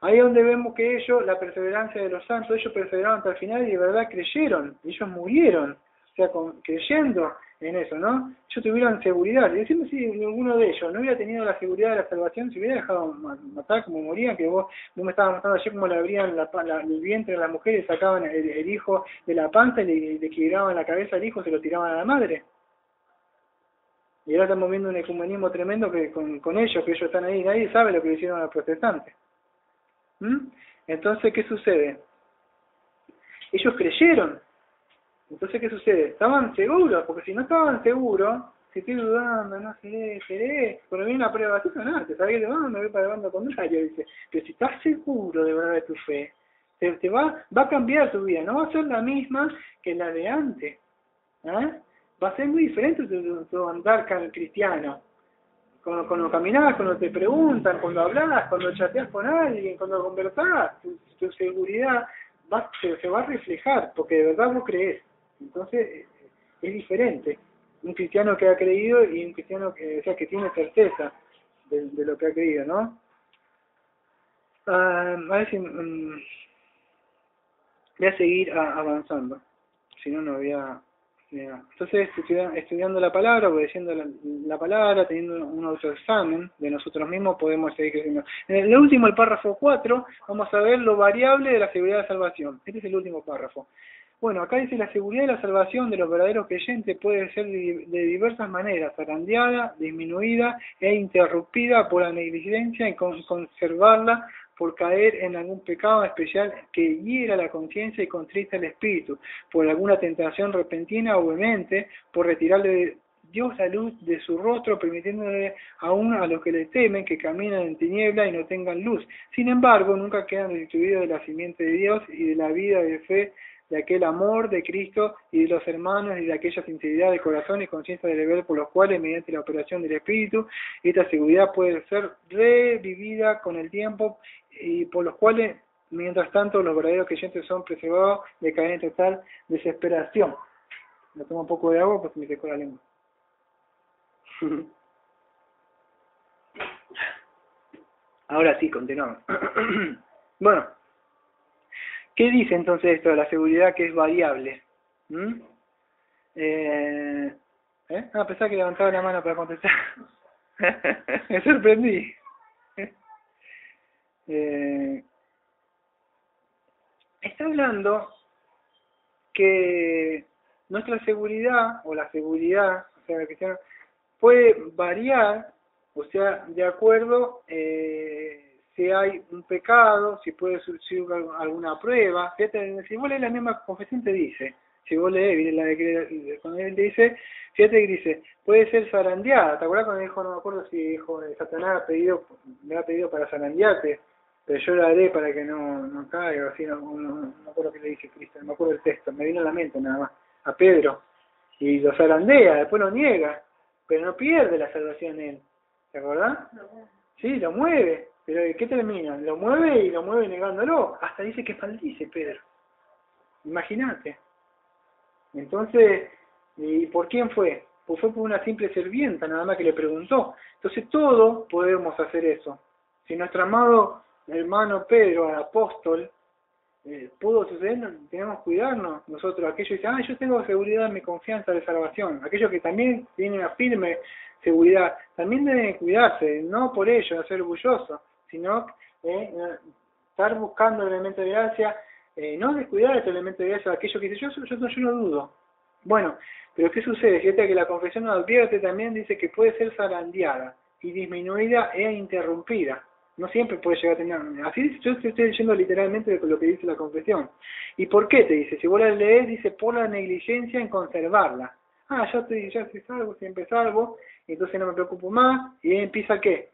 Ahí es donde vemos que ellos, la perseverancia de los santos, ellos perseveraron hasta el final y de verdad creyeron, ellos murieron, o sea, creyendo en eso, ¿no? Ellos tuvieron seguridad. Y decimos si ninguno de ellos no hubiera tenido la seguridad de la salvación, si hubiera dejado matar como morían, que vos, vos me estabas mostrando ayer cómo le abrían la, el vientre a la mujer y sacaban el, hijo de la panza y le, le la cabeza al hijo, se lo tiraban a la madre. Y ahora estamos viendo un ecumenismo tremendo que con, ellos, que ellos están ahí, nadie sabe lo que hicieron a los protestantes. ¿Mm? Entonces, ¿qué sucede? Ellos creyeron. Entonces, ¿qué sucede? Estaban seguros, porque si no estaban seguros, si estoy dudando, no sé, seré, cuando viene una prueba, tú te sabes que me voy para el bando contrario, dice, pero si estás seguro de verdad de tu fe, te, te, va, va a cambiar tu vida, no va a ser la misma que la de antes. ¿eh? Va a ser muy diferente tu, tu andar cristiano cuando, cuando caminas, cuando te preguntan, cuando hablas, cuando chateas con alguien, cuando conversás, tu, seguridad va, se, va a reflejar, porque de verdad vos crees. Entonces, es diferente. Un cristiano que ha creído y un cristiano que, o sea, que tiene certeza de, lo que ha creído, ¿no? Ah, a ver si... Mm, voy a seguir avanzando. Si no, no voy a entonces, estudiando la palabra, obedeciendo la, palabra, teniendo un autoexamen de nosotros mismos, podemos seguir creciendo. En el último, el párrafo 4, vamos a ver lo variable de la seguridad de salvación. Este es el último párrafo. Bueno, acá dice la seguridad de la salvación de los verdaderos creyentes puede ser de, diversas maneras, zarandeada, disminuida e interrumpida por la negligencia en conservarla por caer en algún pecado especial que hiera la conciencia y contrista el espíritu, por alguna tentación repentina o vehemente, por retirarle de Dios la luz de su rostro, permitiéndole aún a los que le temen que caminen en tiniebla y no tengan luz. Sin embargo, nunca quedan destituidos de la simiente de Dios y de la vida de fe de aquel amor de Cristo y de los hermanos y de aquella sinceridad de corazón y conciencia de deber por los cuales, mediante la operación del Espíritu, esta seguridad puede ser revivida con el tiempo y por los cuales, mientras tanto, los verdaderos creyentes son preservados de caer en total desesperación. Me tomo un poco de agua porque me secó la lengua. Ahora sí, continuamos. bueno, ¿qué dice entonces esto de la seguridad que es variable? ¿Mm? Eh, ¿eh? Ah, pensaba que levantaba la mano para contestar. me sorprendí. Eh, está hablando que nuestra seguridad o la seguridad, o sea, que puede variar, o sea, de acuerdo eh, si hay un pecado, si puede surgir alguna prueba. Fíjate, si vos lees la misma confesión te dice, si vos lees, la de, cuando él te dice, fíjate que dice, puede ser zarandeada, ¿te acuerdas cuando dijo, no me acuerdo si dijo, Satanás ha pedido, me ha pedido para zarandearte? pero yo lo haré para que no, no caiga, así no, no, no, me acuerdo qué le dice Cristo, no me acuerdo el texto, me vino a la mente nada más, a Pedro, y lo zarandea, después lo niega, pero no pierde la salvación él, ¿te acordás? Sí, lo mueve, pero ¿qué termina? Lo mueve y lo mueve negándolo, hasta dice que maldice Pedro, imagínate. Entonces, ¿y por quién fue? Pues fue por una simple sirvienta, nada más que le preguntó. Entonces todos podemos hacer eso. Si nuestro amado hermano Pedro, el apóstol, eh, pudo suceder, tenemos que cuidarnos nosotros, aquellos que dicen, ah, yo tengo seguridad en mi confianza de salvación, aquellos que también tienen una firme seguridad, también deben cuidarse, no por ello, no ser orgullosos, sino eh, estar buscando el elemento de gracia, eh, no descuidar ese elemento de gracia, aquellos que dicen, yo, yo, yo no dudo. Bueno, pero ¿qué sucede? Fíjate que la confesión nos advierte también, dice que puede ser zarandeada y disminuida e interrumpida. No siempre puede llegar a tener. Así yo estoy leyendo literalmente lo que dice la confesión. ¿Y por qué te dice? Si vos la lees, dice por la negligencia en conservarla. Ah, ya estoy, ya estoy salvo, siempre salvo, entonces no me preocupo más. ¿Y empieza qué?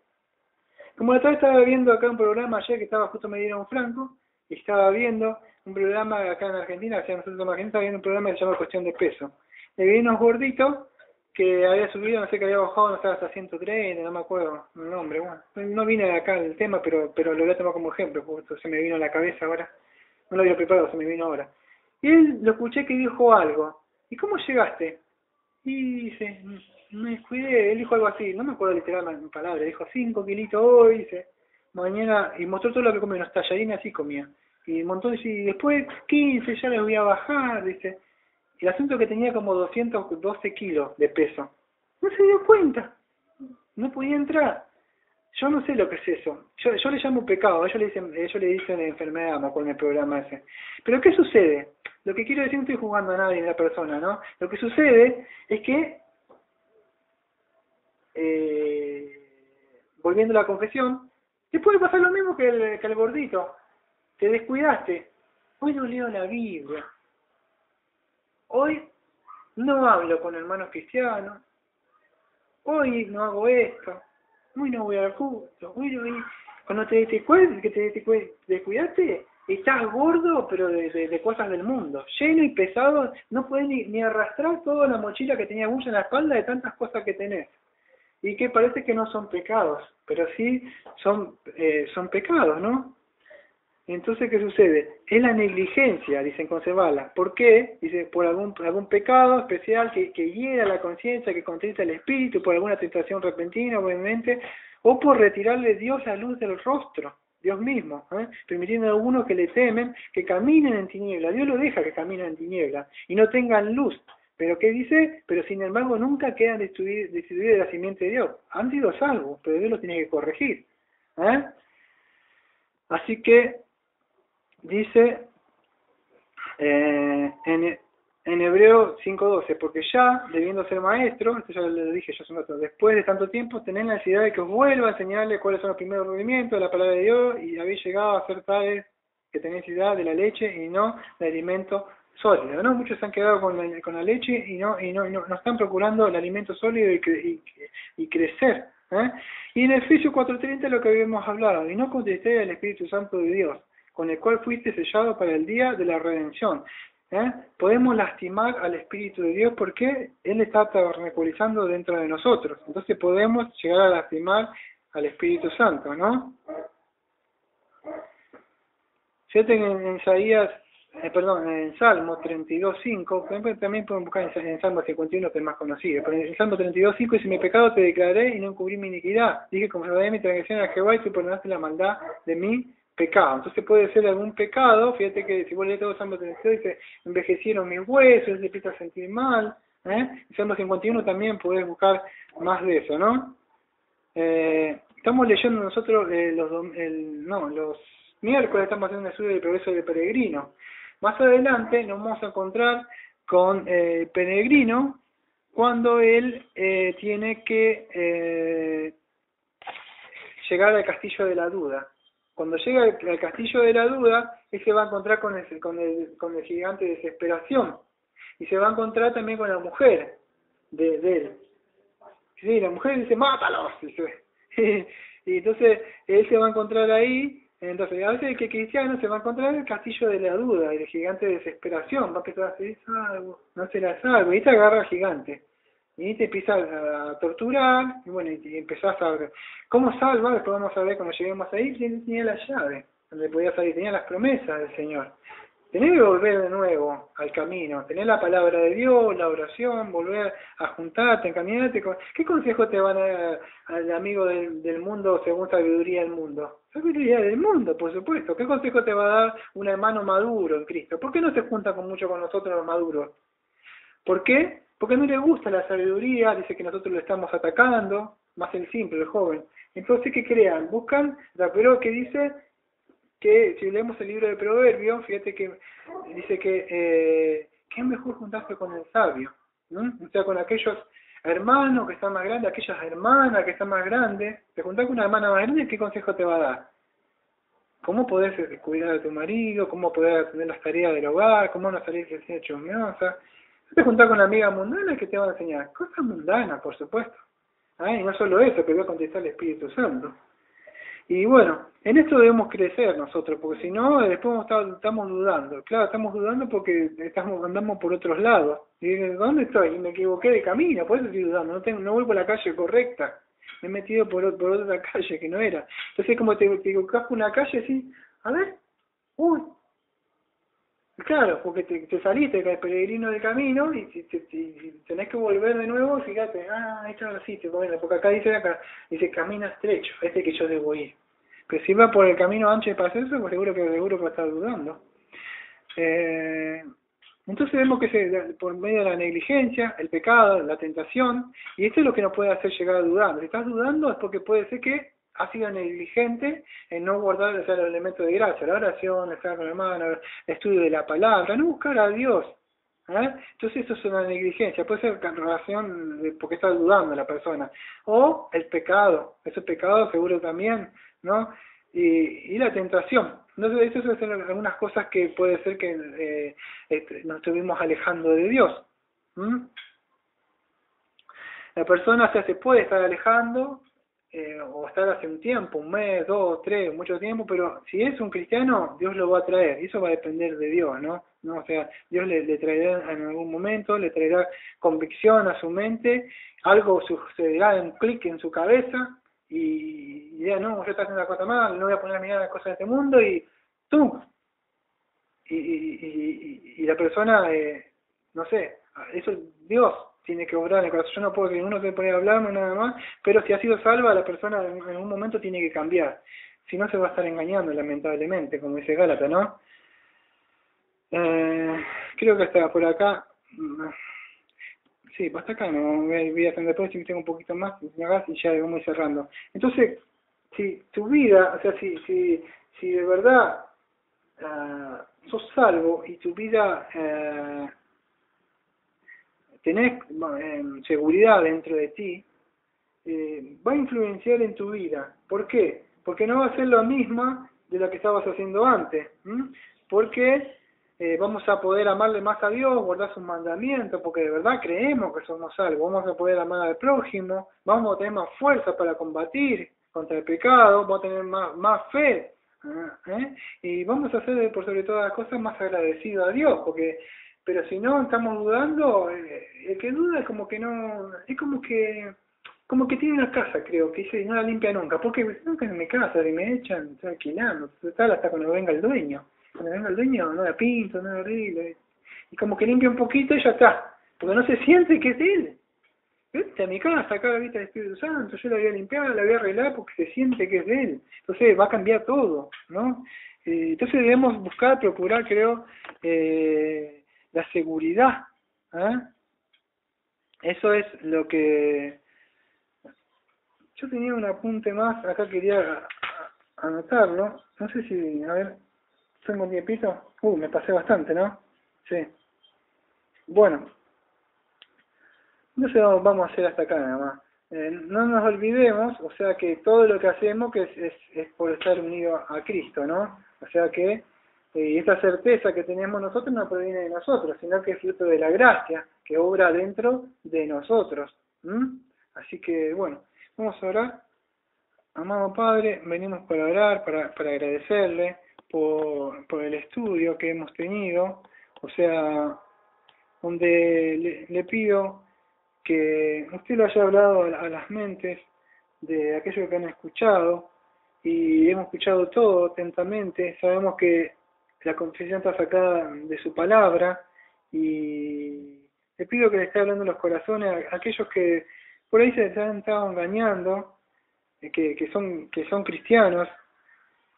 Como la otra vez estaba viendo acá un programa ayer que estaba justo me dieron franco, y estaba viendo un programa acá en Argentina, o sea, nosotros en estaba viendo un programa que se llama Cuestión de Peso. Le vi unos gorditos que había subido, no sé, que había bajado, no sé, hasta 130, no me acuerdo el nombre, bueno, no vine acá el tema, pero pero lo voy a tomar como ejemplo, porque se me vino a la cabeza ahora, no lo había preparado, se me vino ahora. Y él lo escuché que dijo algo, ¿y cómo llegaste? Y dice, me cuidé, él dijo algo así, no me acuerdo literalmente en palabras, dijo 5 kilitos hoy, dice, mañana, y mostró todo lo que comía, unos tallarines así comía, y montó, y después 15 ya les voy a bajar, dice, el asunto es que tenía como 212 kilos de peso. No se dio cuenta. No podía entrar. Yo no sé lo que es eso. Yo, yo le llamo pecado. Ellos le dicen, ellos le dicen enfermedad, con el programa ese. Pero ¿qué sucede? Lo que quiero decir, no estoy jugando a nadie en la persona, ¿no? Lo que sucede es que, eh, volviendo a la confesión, te puede pasar lo mismo que el, que el gordito. Te descuidaste. Hoy no leo la Biblia. Hoy no hablo con hermanos cristianos. Hoy no hago esto. Hoy no voy al culto. Hoy no voy... Cuando te, que te, te descuidaste, estás gordo, pero de, cosas del mundo. Lleno y pesado, no puedes ni, arrastrar toda la mochila que tenía mucho en la espalda de tantas cosas que tenés. Y que parece que no son pecados, pero sí son, eh, son pecados, ¿no? Entonces, ¿qué sucede? Es la negligencia, dicen Concebala. ¿Por qué? Dice, por algún, algún pecado especial que, que hiera la conciencia, que contrita el espíritu, por alguna tentación repentina, obviamente, o por retirarle Dios la luz del rostro, Dios mismo, ¿eh? permitiendo a algunos que le temen que caminen en tiniebla. Dios lo deja que caminen en tiniebla y no tengan luz. Pero ¿qué dice? Pero sin embargo nunca quedan destruidos de la simiente de Dios. Han sido salvos, pero Dios los tiene que corregir. ¿eh? Así que dice eh, en, en Hebreo 5.12, porque ya, debiendo ser maestro, esto ya lo dije yo hace un rato, después de tanto tiempo tenés la necesidad de que os vuelva a enseñarle cuáles son los primeros movimientos de la palabra de Dios y habéis llegado a ser tales que tenéis necesidad de la leche y no de alimento sólido, ¿no? Muchos se han quedado con la, con la leche y no y no, no, están procurando el alimento sólido y, y, y crecer, ¿eh? Y en Efesios 4.30 lo que habíamos hablado, y no contesté al Espíritu Santo de Dios, con el cual fuiste sellado para el día de la redención. ¿eh? Podemos lastimar al Espíritu de Dios porque Él está tabernaculizando dentro de nosotros. Entonces podemos llegar a lastimar al Espíritu Santo, ¿no? Fíjate en, Isaías, eh, perdón, en Salmo 32.5, también pueden buscar en, Salmo 51 que es más conocido, pero en Salmo 32.5 dice, mi pecado te declaré y no encubrí mi iniquidad. Dije, de mi transgresión a Jehová y tú perdonaste la maldad de mí pecado. Entonces puede ser algún pecado, fíjate que si vos lees todo Salmo 32 dice, envejecieron mis huesos, empieza a sentir mal. ¿eh? En Salmo 51 también podés buscar más de eso, ¿no? Eh, estamos leyendo nosotros eh, los, el, no, los miércoles, estamos haciendo un estudio del progreso del peregrino. Más adelante nos vamos a encontrar con eh, peregrino cuando él eh, tiene que eh, llegar al castillo de la duda. Cuando llega al castillo de la duda, él se va a encontrar con el, con el, con el gigante de desesperación. Y se va a encontrar también con la mujer de, de él. Sí, la mujer dice, mátalos. y entonces él se va a encontrar ahí. Entonces, a veces el que cristiano se va a encontrar en el castillo de la duda, el gigante de desesperación. Va a empezar a hacer algo, no se la salvo. Y te agarra al gigante y te empieza a torturar, y bueno, y empezás a ver cómo salva, después vamos a ver cuando lleguemos ahí, tenía la llave, donde podía salir, tenía las promesas del Señor. Tenés que volver de nuevo al camino, tener la palabra de Dios, la oración, volver a juntarte, encaminarte. ¿Qué consejo te van a dar al amigo del, del mundo según sabiduría del mundo? Sabiduría del mundo, por supuesto. ¿Qué consejo te va a dar un hermano maduro en Cristo? ¿Por qué no se junta con mucho con nosotros los maduros? ¿Por qué? porque no le gusta la sabiduría, dice que nosotros lo estamos atacando, más el simple, el joven. Entonces, ¿qué crean? Buscan, pero que dice que si leemos el libro de Proverbios, fíjate que dice que, eh, que es mejor juntarse con el sabio, ¿no? o sea, con aquellos hermanos que están más grandes, aquellas hermanas que están más grandes, te juntás con una hermana más grande, ¿qué consejo te va a dar? ¿Cómo podés eh, cuidar a tu marido? ¿Cómo podés tener las tareas del hogar? ¿Cómo no salir de chusmeosa? te juntas con la amiga mundana que te va a enseñar cosas mundanas, por supuesto. ¿Ah? Y no solo eso, que va a contestar el Espíritu Santo. Y bueno, en esto debemos crecer nosotros, porque si no, después estamos dudando. Claro, estamos dudando porque estamos andamos por otros lados. Y ¿dónde estoy? Me equivoqué de camino, por eso estoy dudando. No, tengo, no voy por la calle correcta. Me he metido por, por otra calle que no era. Entonces, como te, te equivocás por una calle, sí, a ver, uy, Claro, porque te, te saliste el peregrino del camino y si, tenés que volver de nuevo, fíjate, ah, esto no te bueno, porque acá dice acá, dice camino estrecho, este que yo debo ir. Pero si va por el camino ancho de paso, pues seguro que seguro que va a estar dudando. Eh, Entonces vemos que se, por medio de la negligencia, el pecado, la tentación, y esto es lo que nos puede hacer llegar a dudar. Si estás dudando es porque puede ser que has sido negligente en no guardar los elementos de gracia, la oración, estar con el estudio de la palabra, no buscar a Dios. ¿eh? Entonces eso es una negligencia, puede ser relación de porque está dudando la persona. O el pecado, ese pecado seguro también, ¿no? Y, y la tentación. Entonces, eso son algunas cosas que puede ser que eh, este, nos estuvimos alejando de Dios. La persona se puede estar alejando eh, o estar hace un tiempo, un mes, dos, tres, mucho tiempo, pero si es un cristiano, Dios lo va a traer, eso va a depender de Dios, ¿no? ¿No? O sea, Dios le traerá en algún momento, le traerá convicción a su mente, algo sucederá, un clic en su cabeza, y, ya no, yo estoy haciendo la cosa mal, no voy a poner las cosas de este mundo, y tú, y, y, y, la persona, eh, no sé, eso Dios tiene que obrar en el corazón. Yo no puedo que uno se puede hablar nada más, pero si ha sido salva, la persona en, un momento tiene que cambiar. Si no, se va a estar engañando, lamentablemente, como dice Gálata, ¿no? Eh, creo que hasta por acá. Sí, hasta acá, no voy a hacer después si tengo un poquito más, y ya vamos cerrando. Entonces, si tu vida, o sea, si, si, si de verdad uh, sos salvo y tu vida uh, tenés eh, seguridad dentro de ti, eh, va a influenciar en tu vida. ¿Por qué? Porque no va a ser la misma de la que estabas haciendo antes. Porque eh, vamos a poder amarle más a Dios, guardar sus mandamientos, porque de verdad creemos que somos salvos. Vamos a poder amar al prójimo, vamos a tener más fuerza para combatir contra el pecado, vamos a tener más, más fe. ¿eh? Y vamos a ser por sobre todas las cosas más agradecidos a Dios, porque pero si no estamos dudando, eh, el que duda es como que no, es como que como que tiene una casa, creo, que dice, no la limpia nunca, porque nunca en mi casa, y me echan, estoy alquilando, tal, hasta cuando venga el dueño. Cuando venga el dueño, no la pinto, no la arreglo, y como que limpia un poquito y ya está, porque no se siente que es él. Vete a mi casa, acá la vista del Espíritu Santo, yo la voy a limpiar, la voy a arreglar porque se siente que es de él. Entonces va a cambiar todo, ¿no? Eh, entonces debemos buscar, procurar, creo, eh, la seguridad. ¿eh? Eso es lo que... Yo tenía un apunte más, acá quería anotarlo. No sé si, a ver, tengo un tiempito. Uh, me pasé bastante, ¿no? Sí. Bueno. No sé, vamos a hacer hasta acá nada más. Eh, no nos olvidemos, o sea que todo lo que hacemos que es, es, es por estar unido a Cristo, ¿no? O sea que y esta certeza que tenemos nosotros no proviene de nosotros, sino que es fruto de la gracia que obra dentro de nosotros. Así que, bueno, vamos a orar. Amado Padre, venimos para orar, para, para agradecerle por, por el estudio que hemos tenido, o sea, donde le, pido que usted lo haya hablado a las mentes de aquellos que han escuchado y hemos escuchado todo atentamente. Sabemos que la confesión está sacada de su palabra y le pido que le esté hablando los corazones a aquellos que por ahí se han estado engañando, eh, que, que son que son cristianos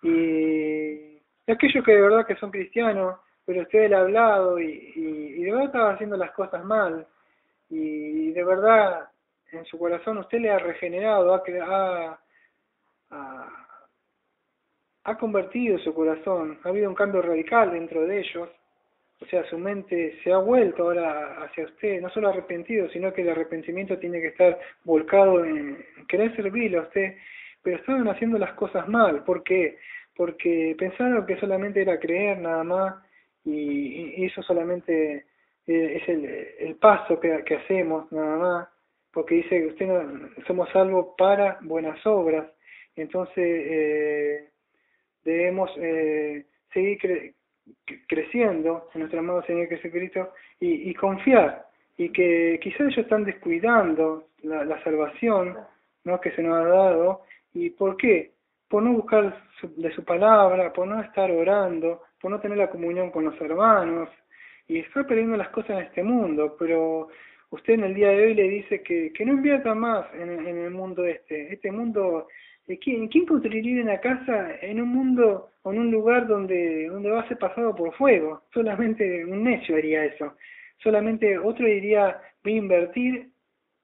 y, aquellos que de verdad que son cristianos, pero usted le ha hablado y, y, de verdad estaba haciendo las cosas mal. Y de verdad en su corazón usted le ha regenerado, ha, ha, ha convertido su corazón, ha habido un cambio radical dentro de ellos, o sea, su mente se ha vuelto ahora hacia usted, no solo arrepentido, sino que el arrepentimiento tiene que estar volcado en querer servirle a usted, pero estaban haciendo las cosas mal, ¿por qué? Porque pensaron que solamente era creer nada más y, eso solamente eh, es el, el paso que, hacemos nada más, porque dice que usted no, somos salvos para buenas obras, entonces eh, debemos eh, seguir creciendo en nuestro amado Señor Jesucristo y, y confiar y que quizás ellos están descuidando la, la salvación ¿no? que se nos ha dado y por qué por no buscar de su palabra por no estar orando por no tener la comunión con los hermanos y estar perdiendo las cosas en este mundo pero usted en el día de hoy le dice que, que no invierta más en, en el mundo este este mundo ¿Quién, ¿Quién construiría una casa en un mundo o en un lugar donde, donde va a ser pasado por fuego? Solamente un necio haría eso. Solamente otro diría, voy a invertir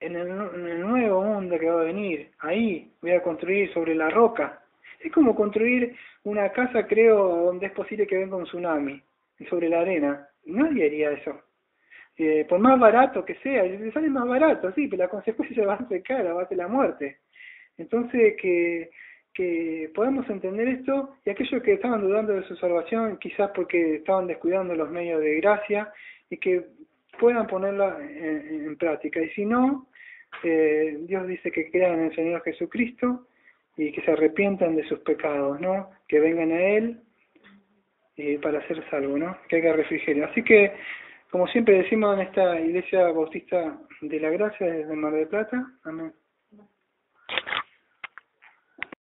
en el, en el nuevo mundo que va a venir. Ahí voy a construir sobre la roca. Es como construir una casa, creo, donde es posible que venga un tsunami, sobre la arena. Nadie haría eso. Eh, por más barato que sea, le sale más barato, sí, pero la consecuencia va a ser cara, va a ser la muerte. Entonces, que, que podamos entender esto y aquellos que estaban dudando de su salvación, quizás porque estaban descuidando los medios de gracia, y que puedan ponerla en, práctica. Y si no, eh, Dios dice que crean en el Señor Jesucristo y que se arrepientan de sus pecados, ¿no? Que vengan a Él eh, para ser salvo, ¿no? Que haga refrigerio. Así que, como siempre decimos en esta iglesia bautista de la gracia desde Mar del Plata, amén.